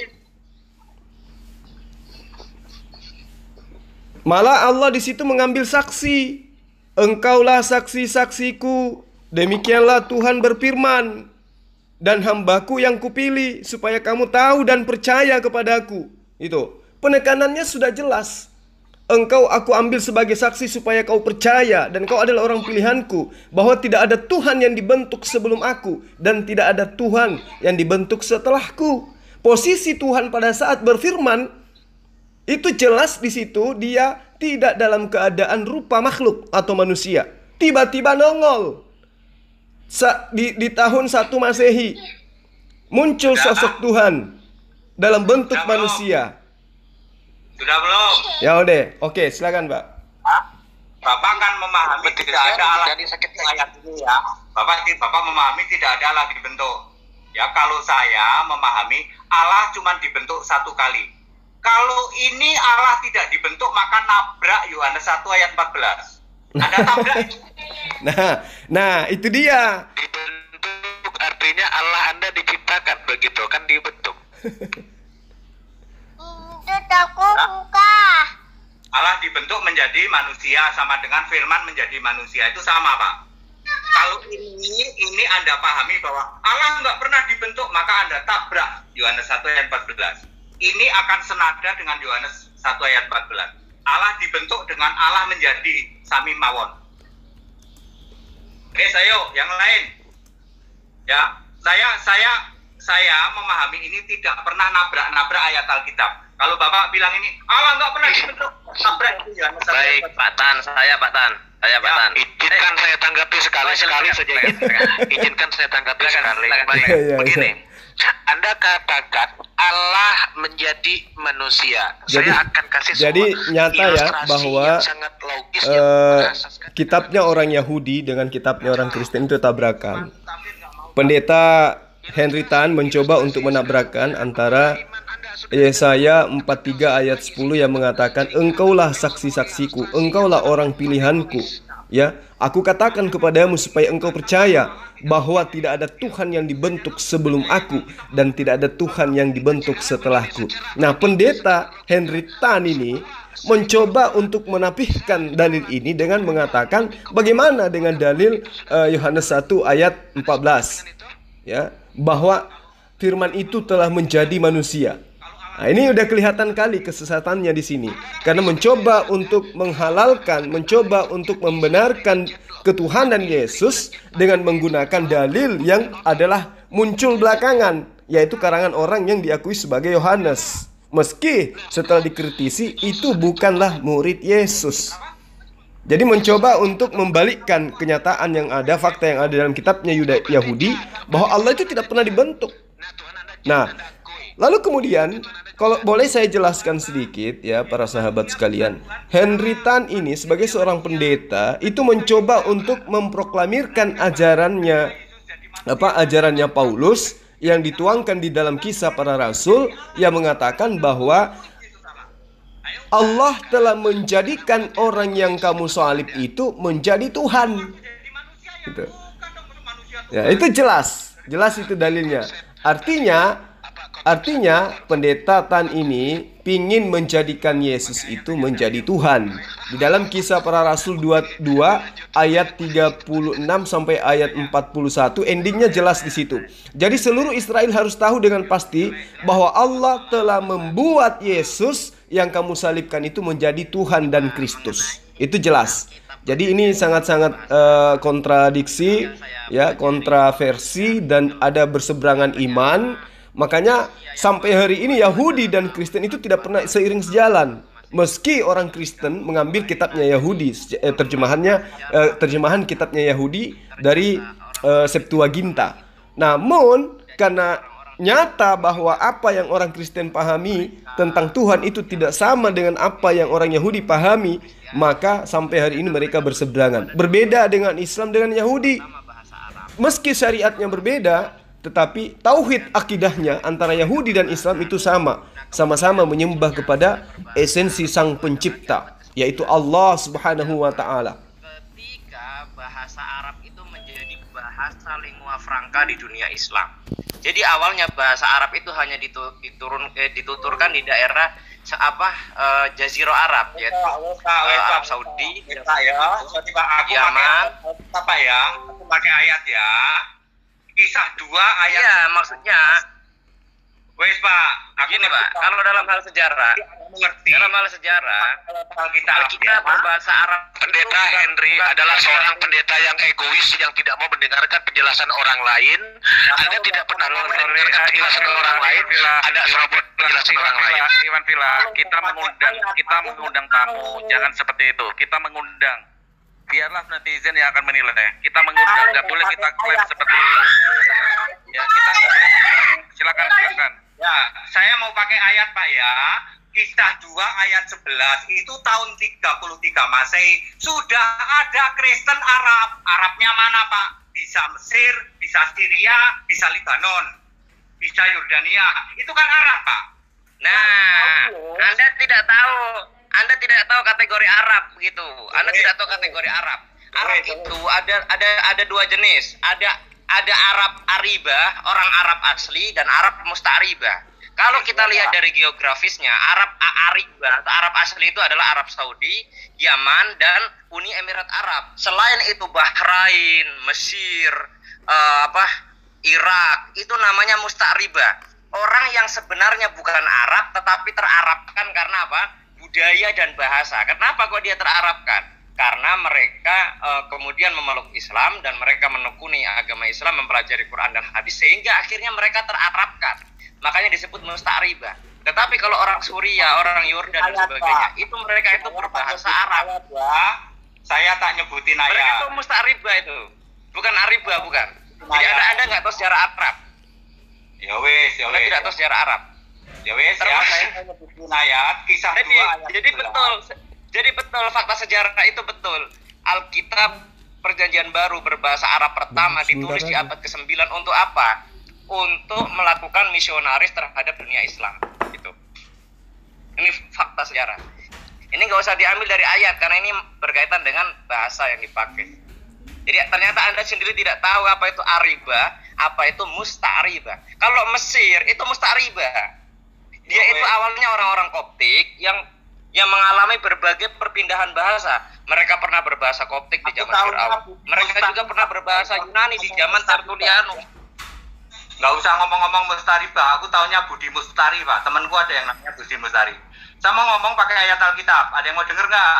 A: Malah Allah di situ mengambil saksi. Engkaulah saksi-saksiku. Demikianlah Tuhan berfirman. Dan hambaku yang kupilih supaya kamu tahu dan percaya kepadaku. Itu. Penekanannya sudah jelas. Engkau aku ambil sebagai saksi supaya kau percaya dan kau adalah orang pilihanku bahwa tidak ada Tuhan yang dibentuk sebelum aku dan tidak ada Tuhan yang dibentuk setelahku. Posisi Tuhan pada saat berfirman itu jelas di situ dia tidak dalam keadaan rupa makhluk atau manusia. Tiba-tiba nongol. Sa- di, di tahun 1 Masehi muncul sosok Tuhan dalam bentuk manusia.
C: Sudah belum?
A: Ya udah, oke silakan.
C: Hah? Bapak kan memahami tidak ada Allah
K: Jadi sakit
C: ayat ini ya. Bapak Bapak memahami tidak ada Allah dibentuk. Ya kalau saya memahami Allah cuma dibentuk satu kali. Kalau ini Allah tidak dibentuk maka nabrak Yohanes 1 ayat 14. Ada tabrak
A: Nah, nah itu dia.
K: dibentuk artinya Allah Anda diciptakan begitu kan dibentuk.
C: Allah dibentuk menjadi manusia sama dengan firman menjadi manusia itu sama pak. Kalau ini ini anda pahami bahwa Allah nggak pernah dibentuk maka anda tabrak Yohanes 1 ayat 14. Ini akan senada dengan Yohanes 1 ayat 14. Allah dibentuk dengan Allah menjadi Sami Mawon. Oke, saya yang lain. Ya, saya saya saya memahami ini tidak pernah nabrak-nabrak ayat Alkitab. Kalau Bapak bilang ini Allah nggak pernah dibentuk, nabrak itu Yohanes 1 ayat
J: Baik, Pak Tan, saya Pak Tan, saya Pak
C: Ya,
J: Tan.
K: Izinkan saya tanggapi sekali sekali
J: silakan,
K: saja.
J: silakan.
K: Izinkan saya tanggapi sekali. Baik,
A: Iya, iya,
K: begini. Anda katakan Allah menjadi manusia.
A: Jadi-
K: saya akan kasih
A: jadi nyata ya bahwa,
K: logis berasaskan
A: kitabnya orang Yahudi dengan kitabnya orang Kristen itu tabrakan. Pendeta Henry Tan mencoba untuk menabrakkan antara Yesaya 43 ayat 10 yang mengatakan engkaulah saksi-saksiku, engkaulah orang pilihanku. Ya, aku katakan kepadamu supaya engkau percaya bahwa tidak ada Tuhan yang dibentuk sebelum aku dan tidak ada Tuhan yang dibentuk setelahku. Nah, pendeta Henry Tan ini mencoba untuk menapihkan dalil ini dengan mengatakan bagaimana dengan dalil uh, Yohanes 1 ayat 14 ya bahwa firman itu telah menjadi manusia. Nah, ini udah kelihatan kali kesesatannya di sini karena mencoba untuk menghalalkan, mencoba untuk membenarkan ketuhanan Yesus dengan menggunakan dalil yang adalah muncul belakangan yaitu karangan orang yang diakui sebagai Yohanes. Meski setelah dikritisi itu bukanlah murid Yesus. Jadi mencoba untuk membalikkan kenyataan yang ada, fakta yang ada dalam kitabnya Yuda Yahudi bahwa Allah itu tidak pernah dibentuk. Nah, lalu kemudian kalau boleh saya jelaskan sedikit ya para sahabat sekalian. Henry Tan ini sebagai seorang pendeta itu mencoba untuk memproklamirkan ajarannya apa ajarannya Paulus yang dituangkan di dalam kisah para rasul yang mengatakan bahwa Allah telah menjadikan orang yang kamu salib itu menjadi Tuhan. Gitu. Ya, itu jelas. Jelas itu dalilnya. Artinya Artinya pendeta Tan ini pingin menjadikan Yesus itu menjadi Tuhan. Di dalam kisah para rasul 22 ayat 36 sampai ayat 41 endingnya jelas di situ. Jadi seluruh Israel harus tahu dengan pasti bahwa Allah telah membuat Yesus yang kamu salibkan itu menjadi Tuhan dan Kristus. Itu jelas. Jadi ini sangat-sangat uh, kontradiksi ya, kontroversi dan ada berseberangan iman Makanya sampai hari ini Yahudi dan Kristen itu tidak pernah seiring sejalan. Meski orang Kristen mengambil kitabnya Yahudi, eh, terjemahannya eh, terjemahan kitabnya Yahudi dari eh, Septuaginta. Namun karena nyata bahwa apa yang orang Kristen pahami tentang Tuhan itu tidak sama dengan apa yang orang Yahudi pahami, maka sampai hari ini mereka berseberangan. Berbeda dengan Islam dengan Yahudi. Meski syariatnya berbeda, tetapi tauhid akidahnya antara Yahudi dan Islam itu sama, sama-sama menyembah kepada esensi Sang Pencipta, yaitu Allah Subhanahu wa taala.
L: Ketika bahasa Arab itu menjadi bahasa lingua franca di dunia Islam. Jadi awalnya bahasa Arab itu hanya diturun eh, dituturkan di daerah apa uh, Jazirah Arab yaitu uh, Arab Saudi,
C: ya. Yaman, apa ya? Aku pakai ayat ya kisah dua ayat
L: iya maksudnya
C: wes pak.
L: Begini pak. Kalau dalam hal sejarah
C: mengerti
L: dalam hal sejarah
C: kita
L: kita berbahasa Arab
K: pendeta Henry adalah seorang pendeta yang egois yang tidak mau mendengarkan penjelasan orang lain. Anda tidak pernah mendengarkan penjelasan orang lain ada serobot penjelasan orang lain.
E: Iwan Villa kita mengundang kita mengundang tamu. Jangan seperti itu. Kita mengundang biarlah netizen yang akan menilai. Kita mengundang, nggak boleh kita klaim seperti itu. Ya, kita nggak boleh. Silakan, silakan.
C: Ya, saya mau pakai ayat Pak ya. Kisah 2 ayat 11 itu tahun 33 Masehi sudah ada Kristen Arab. Arabnya mana Pak? Bisa Mesir, bisa Syria, bisa Libanon, bisa Yordania. Itu kan Arab Pak.
L: Nah, Anda tidak tahu anda tidak tahu kategori Arab begitu. Anda tidak tahu kategori Arab. Arab itu ada ada ada dua jenis. Ada ada Arab Ariba, orang Arab asli dan Arab Musta'riba. Kalau kita lihat dari geografisnya, Arab Ariba atau Arab asli itu adalah Arab Saudi, Yaman dan Uni Emirat Arab. Selain itu Bahrain, Mesir, uh, apa Irak, itu namanya Musta'riba. Orang yang sebenarnya bukan Arab tetapi terarabkan karena apa? Budaya dan bahasa. Kenapa kok dia terarabkan? Karena mereka e, kemudian memeluk Islam dan mereka menekuni agama Islam, mempelajari Quran dan hadis sehingga akhirnya mereka terarabkan. Makanya disebut musta'ribah. Tetapi kalau orang Suria, orang Yordan dan sebagainya, itu mereka itu berbahasa Arab.
C: Saya tak nyebutin ayat.
L: Mereka itu musta'ribah itu. Bukan ariba, bukan. Jadi Anda Anda nggak tahu sejarah Arab.
C: Ya wes, ya wes.
L: tidak tahu sejarah Arab.
C: Ya wes ya, saya nyebutin ayat kisah
L: jadi,
C: dua ayat
L: Jadi betul. Jadi betul fakta sejarah itu betul. Alkitab Perjanjian Baru berbahasa Arab pertama ditulis di abad ke-9 untuk apa? untuk melakukan misionaris terhadap dunia Islam gitu. Ini fakta sejarah. Ini nggak usah diambil dari ayat karena ini berkaitan dengan bahasa yang dipakai. Jadi ternyata anda sendiri tidak tahu apa itu ariba apa itu musta'riba. Kalau Mesir itu musta'riba dia itu awalnya orang-orang Koptik yang yang mengalami berbagai perpindahan bahasa. Mereka pernah berbahasa Koptik di zaman Firaun. Mereka juga pernah berbahasa Yunani di zaman Tertullianus.
C: Nggak usah ngomong-ngomong Mustari, Pak. Aku taunya Budi Mustari, Pak. Temenku ada yang namanya Budi Mustari. Saya mau ngomong pakai ayat Alkitab. Ada yang mau denger nggak?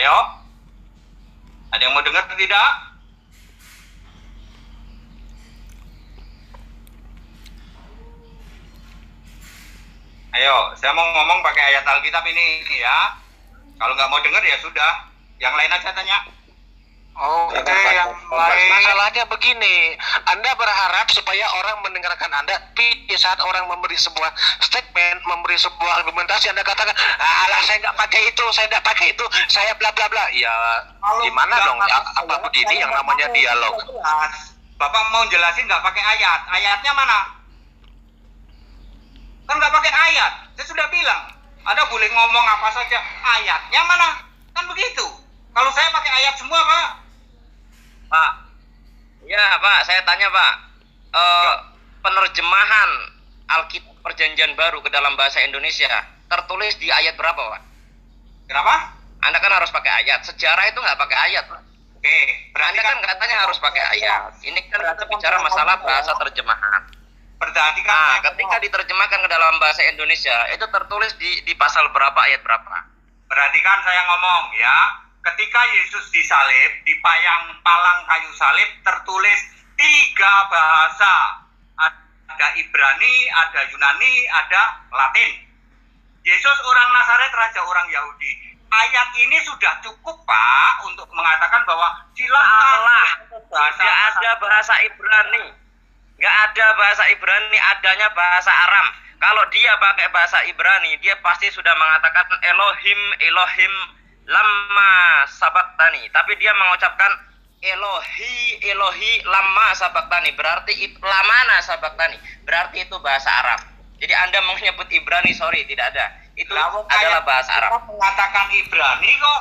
C: Ayo. Ada yang mau denger atau tidak? Ayo, saya mau ngomong pakai ayat Alkitab ini ya. Kalau nggak mau denger ya sudah. Yang lain aja tanya.
K: Oh, Oke, yang lain. Masalahnya begini, Anda berharap supaya orang mendengarkan Anda, tapi di saat orang memberi sebuah statement, memberi sebuah argumentasi, Anda katakan, alah saya nggak pakai itu, saya nggak pakai itu, saya bla bla bla. Ya, gimana dong? Ya, apa begini yang namanya dialog?
C: Bapak mau jelasin nggak pakai ayat? Ayatnya mana? Kan nggak pakai ayat. Saya sudah bilang, Anda boleh ngomong apa saja. Ayatnya mana? Kan begitu. Kalau saya pakai ayat semua, Pak.
L: Pak, ya Pak, saya tanya Pak, Eh, penerjemahan Alkitab Perjanjian Baru ke dalam bahasa Indonesia tertulis di ayat berapa Pak?
C: Kenapa?
L: Anda kan harus pakai ayat. Sejarah itu nggak pakai ayat Pak.
C: Oke,
L: Anda kan katanya harus pakai ayat. Ini kan kita bicara masalah bahasa terjemahan.
C: Berarti kan
L: Nah, ketika diterjemahkan ke dalam bahasa Indonesia, itu tertulis di di pasal berapa ayat berapa?
C: Perhatikan saya ngomong ya. Ketika Yesus disalib di payang palang kayu salib tertulis tiga bahasa. Ada Ibrani, ada Yunani, ada Latin. Yesus orang Nazaret, raja orang Yahudi. Ayat ini sudah cukup Pak untuk mengatakan bahwa silakan
L: Salah.
C: bahasa
L: Nggak ada bahasa Ibrani. Nggak ada bahasa Ibrani, adanya bahasa Aram. Kalau dia pakai bahasa Ibrani, dia pasti sudah mengatakan Elohim, Elohim, lama sabaktani. Tapi dia mengucapkan Elohi, Elohi, lama sabaktani. Berarti lamana sabaktani. Berarti itu bahasa Arab. Jadi Anda menyebut Ibrani, sorry, tidak ada. Itu adalah bahasa Arab.
C: mengatakan Ibrani kok.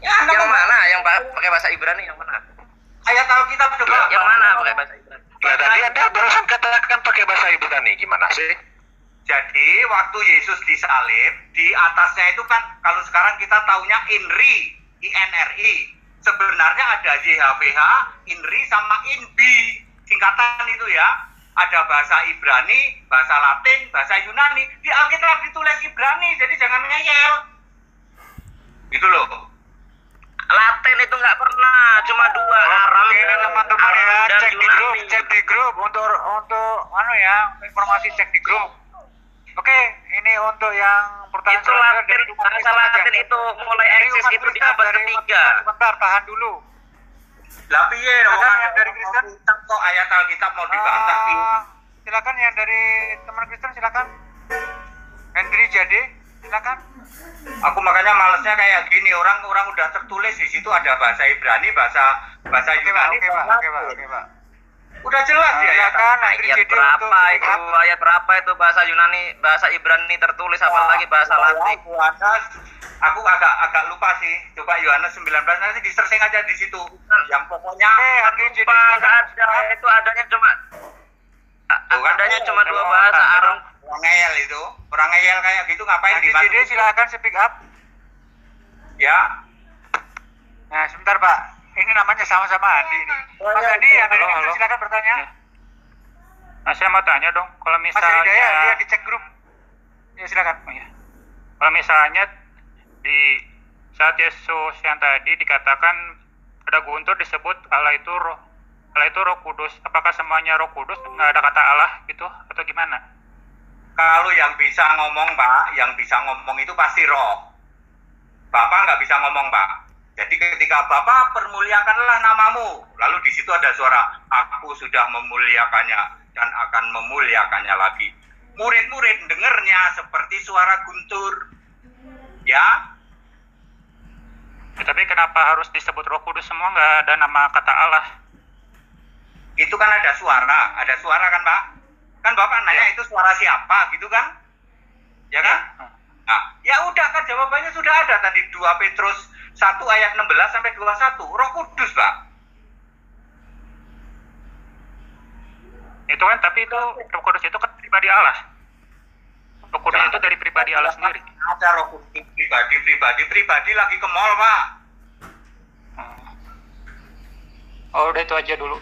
C: Ya,
L: Yang mana? Yang pa- pakai bahasa Ibrani yang mana?
C: Ayat Alkitab coba.
L: Yang mana pakai bahasa Ibrani?
K: Ya tadi Anda barusan katakan pakai bahasa Ibrani gimana sih?
C: Jadi waktu Yesus disalib, di atasnya itu kan kalau sekarang kita taunya INRI, INRI. Sebenarnya ada YHWH, INRI sama INBI. Singkatan itu ya. Ada bahasa Ibrani, bahasa Latin, bahasa Yunani. Di Alkitab ditulis Ibrani, jadi jangan ngeyel. Gitu loh.
L: Latin itu nggak pernah, cuma dua Aram,
F: Oke, teman-teman
L: Aram
F: ya,
L: dan
F: cek di grup,
L: Yunani.
F: cek di grup untuk untuk anu ya, informasi cek di grup. Oke, ini untuk yang pertanyaan
L: Itu Latin,
F: dari umat
L: bahasa Latin
F: aja.
L: itu mulai
F: Dari
L: eksis itu di abad ketiga.
F: Sebentar, tahan dulu.
C: Lah piye
F: yang dari Kristen.
C: Kok ayat Alkitab mau dibantah?
F: Ah, silakan yang dari teman Kristen silakan. Hendri Jade, silakan.
C: Aku makanya malesnya kayak gini orang orang udah tertulis di situ ada bahasa Ibrani, bahasa bahasa
F: Oke, Pak,
C: Yunani,
F: oke, Pak,
C: bahasa
F: oke, Pak, oke, Pak.
C: udah jelas ya. ya.
F: Silakan Hendri
L: Ayat berapa itu?
F: up.
L: Ayat berapa itu bahasa Yunani, bahasa Ibrani tertulis apalagi bahasa Latin?
C: Yohanes, aku agak agak lupa sih. Coba Yohanes 19 nanti di searching aja di situ. Yang pokoknya
F: Hendri Jade
L: Lupa,
F: silakan.
L: ada, itu adanya cuma
C: Tuh kan,
L: adanya cuma dua bahasa
C: orang-
L: Aram.
C: Orang ngeyel itu, orang ngeyel kayak gitu ngapain dibantu?
F: Jade silakan speak up.
C: Ya,
F: Nah, sebentar Pak. Ini namanya sama-sama Andi ini. Mas Andi, yang dari
H: Halo, halo.
F: silakan bertanya.
H: Nah, saya mau tanya dong, kalau
F: Mas
H: misalnya
F: Hidayat, dia dicek grup. Ya silakan.
H: Oh, iya. Kalau misalnya di saat Yesus yang tadi dikatakan ada guntur disebut Allah itu roh Allah itu roh kudus. Apakah semuanya roh kudus? Nggak ada kata Allah gitu atau gimana?
C: Kalau yang bisa ngomong Pak, yang bisa ngomong itu pasti roh. Bapak nggak bisa ngomong Pak. Jadi ketika Bapak permuliakanlah namamu, lalu di situ ada suara, aku sudah memuliakannya dan akan memuliakannya lagi. Murid-murid dengernya seperti suara guntur. Ya,
H: Ya, tapi kenapa harus disebut Roh Kudus semua nggak ada nama kata Allah?
C: Itu kan ada suara, ada suara kan Pak? Kan Bapak nanya
H: Ya.
C: itu suara siapa gitu kan? Ya kan? Nah, ya udah kan jawabannya sudah ada tadi 2 Petrus 1 ayat 16 sampai 21. Roh Kudus, Pak.
H: Itu kan tapi itu Roh Kudus itu kan pribadi Allah. Roh Kudus itu dari pribadi Allah sendiri.
C: Ada Roh Kudus pribadi, pribadi, pribadi lagi ke mall, Pak.
H: Oh, udah itu aja dulu.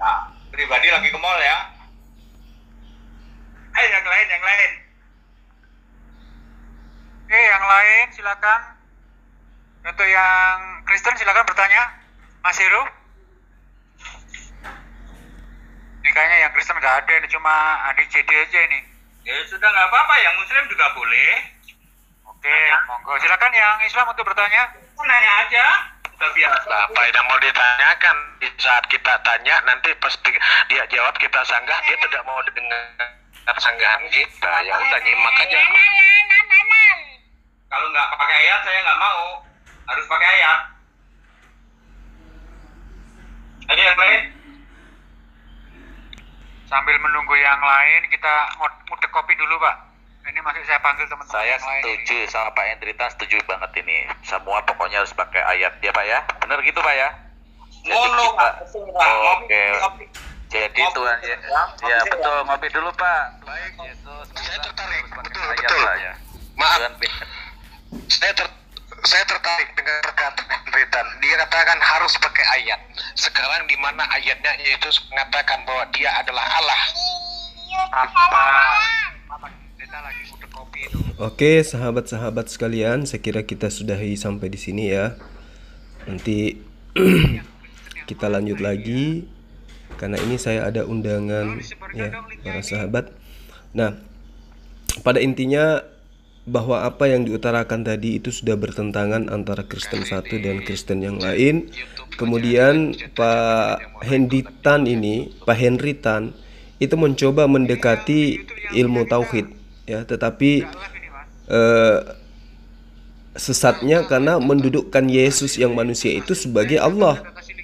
C: Nah, pribadi lagi ke mall ya. Eh, yang lain, yang lain.
F: Oke, yang lain silakan. Untuk yang Kristen silakan bertanya. Mas Heru. Ini kayaknya yang Kristen nggak ada, ini cuma adik CD aja ini.
C: Ya sudah nggak apa-apa, yang Muslim juga boleh.
F: Oke, monggo. Silakan yang Islam untuk bertanya.
C: Nanya aja. Udah biasa.
K: apa yang mau ditanyakan di saat kita tanya nanti pasti dia jawab kita sanggah dia tidak mau dengar sanggahan kita ya udah nyimak aja
C: Kalau nggak pakai ayat, saya nggak mau. Harus pakai ayat. Ada yang lain?
F: Sambil menunggu yang lain, kita ngud- ngudek kopi dulu, Pak. Ini masih saya panggil teman-teman
E: Saya
F: yang lain.
E: setuju sama Pak Hendrita, setuju banget ini. Semua pokoknya harus pakai ayat ya Pak ya. Bener gitu Pak ya? Jadi
C: Ngono,
E: kita-
C: Pak. Ngopi,
E: Oke.
C: ngopi.
E: Jadi
C: Ngopi.
E: Tuhan ya, ya betul ngopi dulu Pak. Baik Yesus.
K: Saya tertarik, betul, betul.
E: lah ya.
K: Maaf. Saya ter saya tertarik dengan perkataan Henritan dia katakan harus pakai ayat sekarang di mana ayatnya Yesus mengatakan bahwa dia adalah Allah
F: Apa? Kita lagi ngudek kopi itu.
A: Oke, sahabat-sahabat sekalian, saya kira kita sudahi sampai di sini ya. Nanti kita lanjut lagi karena ini saya ada undangan ya para sahabat. Nah, pada intinya bahwa apa yang diutarakan tadi itu sudah bertentangan antara Kristen satu dan Kristen yang lain. Kemudian Pak Henditan ini, Pak Henritan itu mencoba mendekati ilmu tauhid ya, tetapi eh, sesatnya karena mendudukkan Yesus yang manusia itu sebagai Allah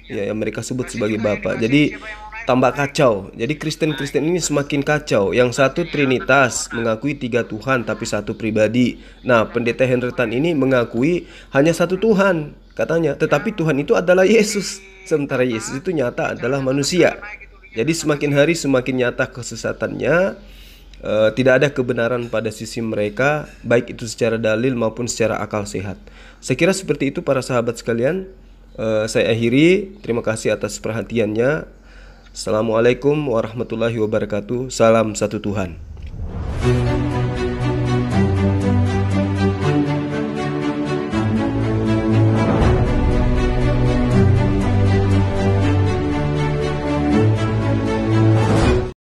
A: ya yang mereka sebut sebagai Bapa. Jadi tambah kacau. Jadi Kristen-Kristen ini semakin kacau. Yang satu Trinitas mengakui tiga Tuhan tapi satu pribadi. Nah, pendeta Henritan ini mengakui hanya satu Tuhan katanya, tetapi Tuhan itu adalah Yesus. Sementara Yesus itu nyata adalah manusia. Jadi semakin hari semakin nyata kesesatannya. Eh, tidak ada kebenaran pada sisi mereka, baik itu secara dalil maupun secara akal sehat. Saya kira seperti itu para sahabat sekalian. Eh, saya akhiri. Terima kasih atas perhatiannya. Assalamualaikum warahmatullahi wabarakatuh. Salam satu Tuhan.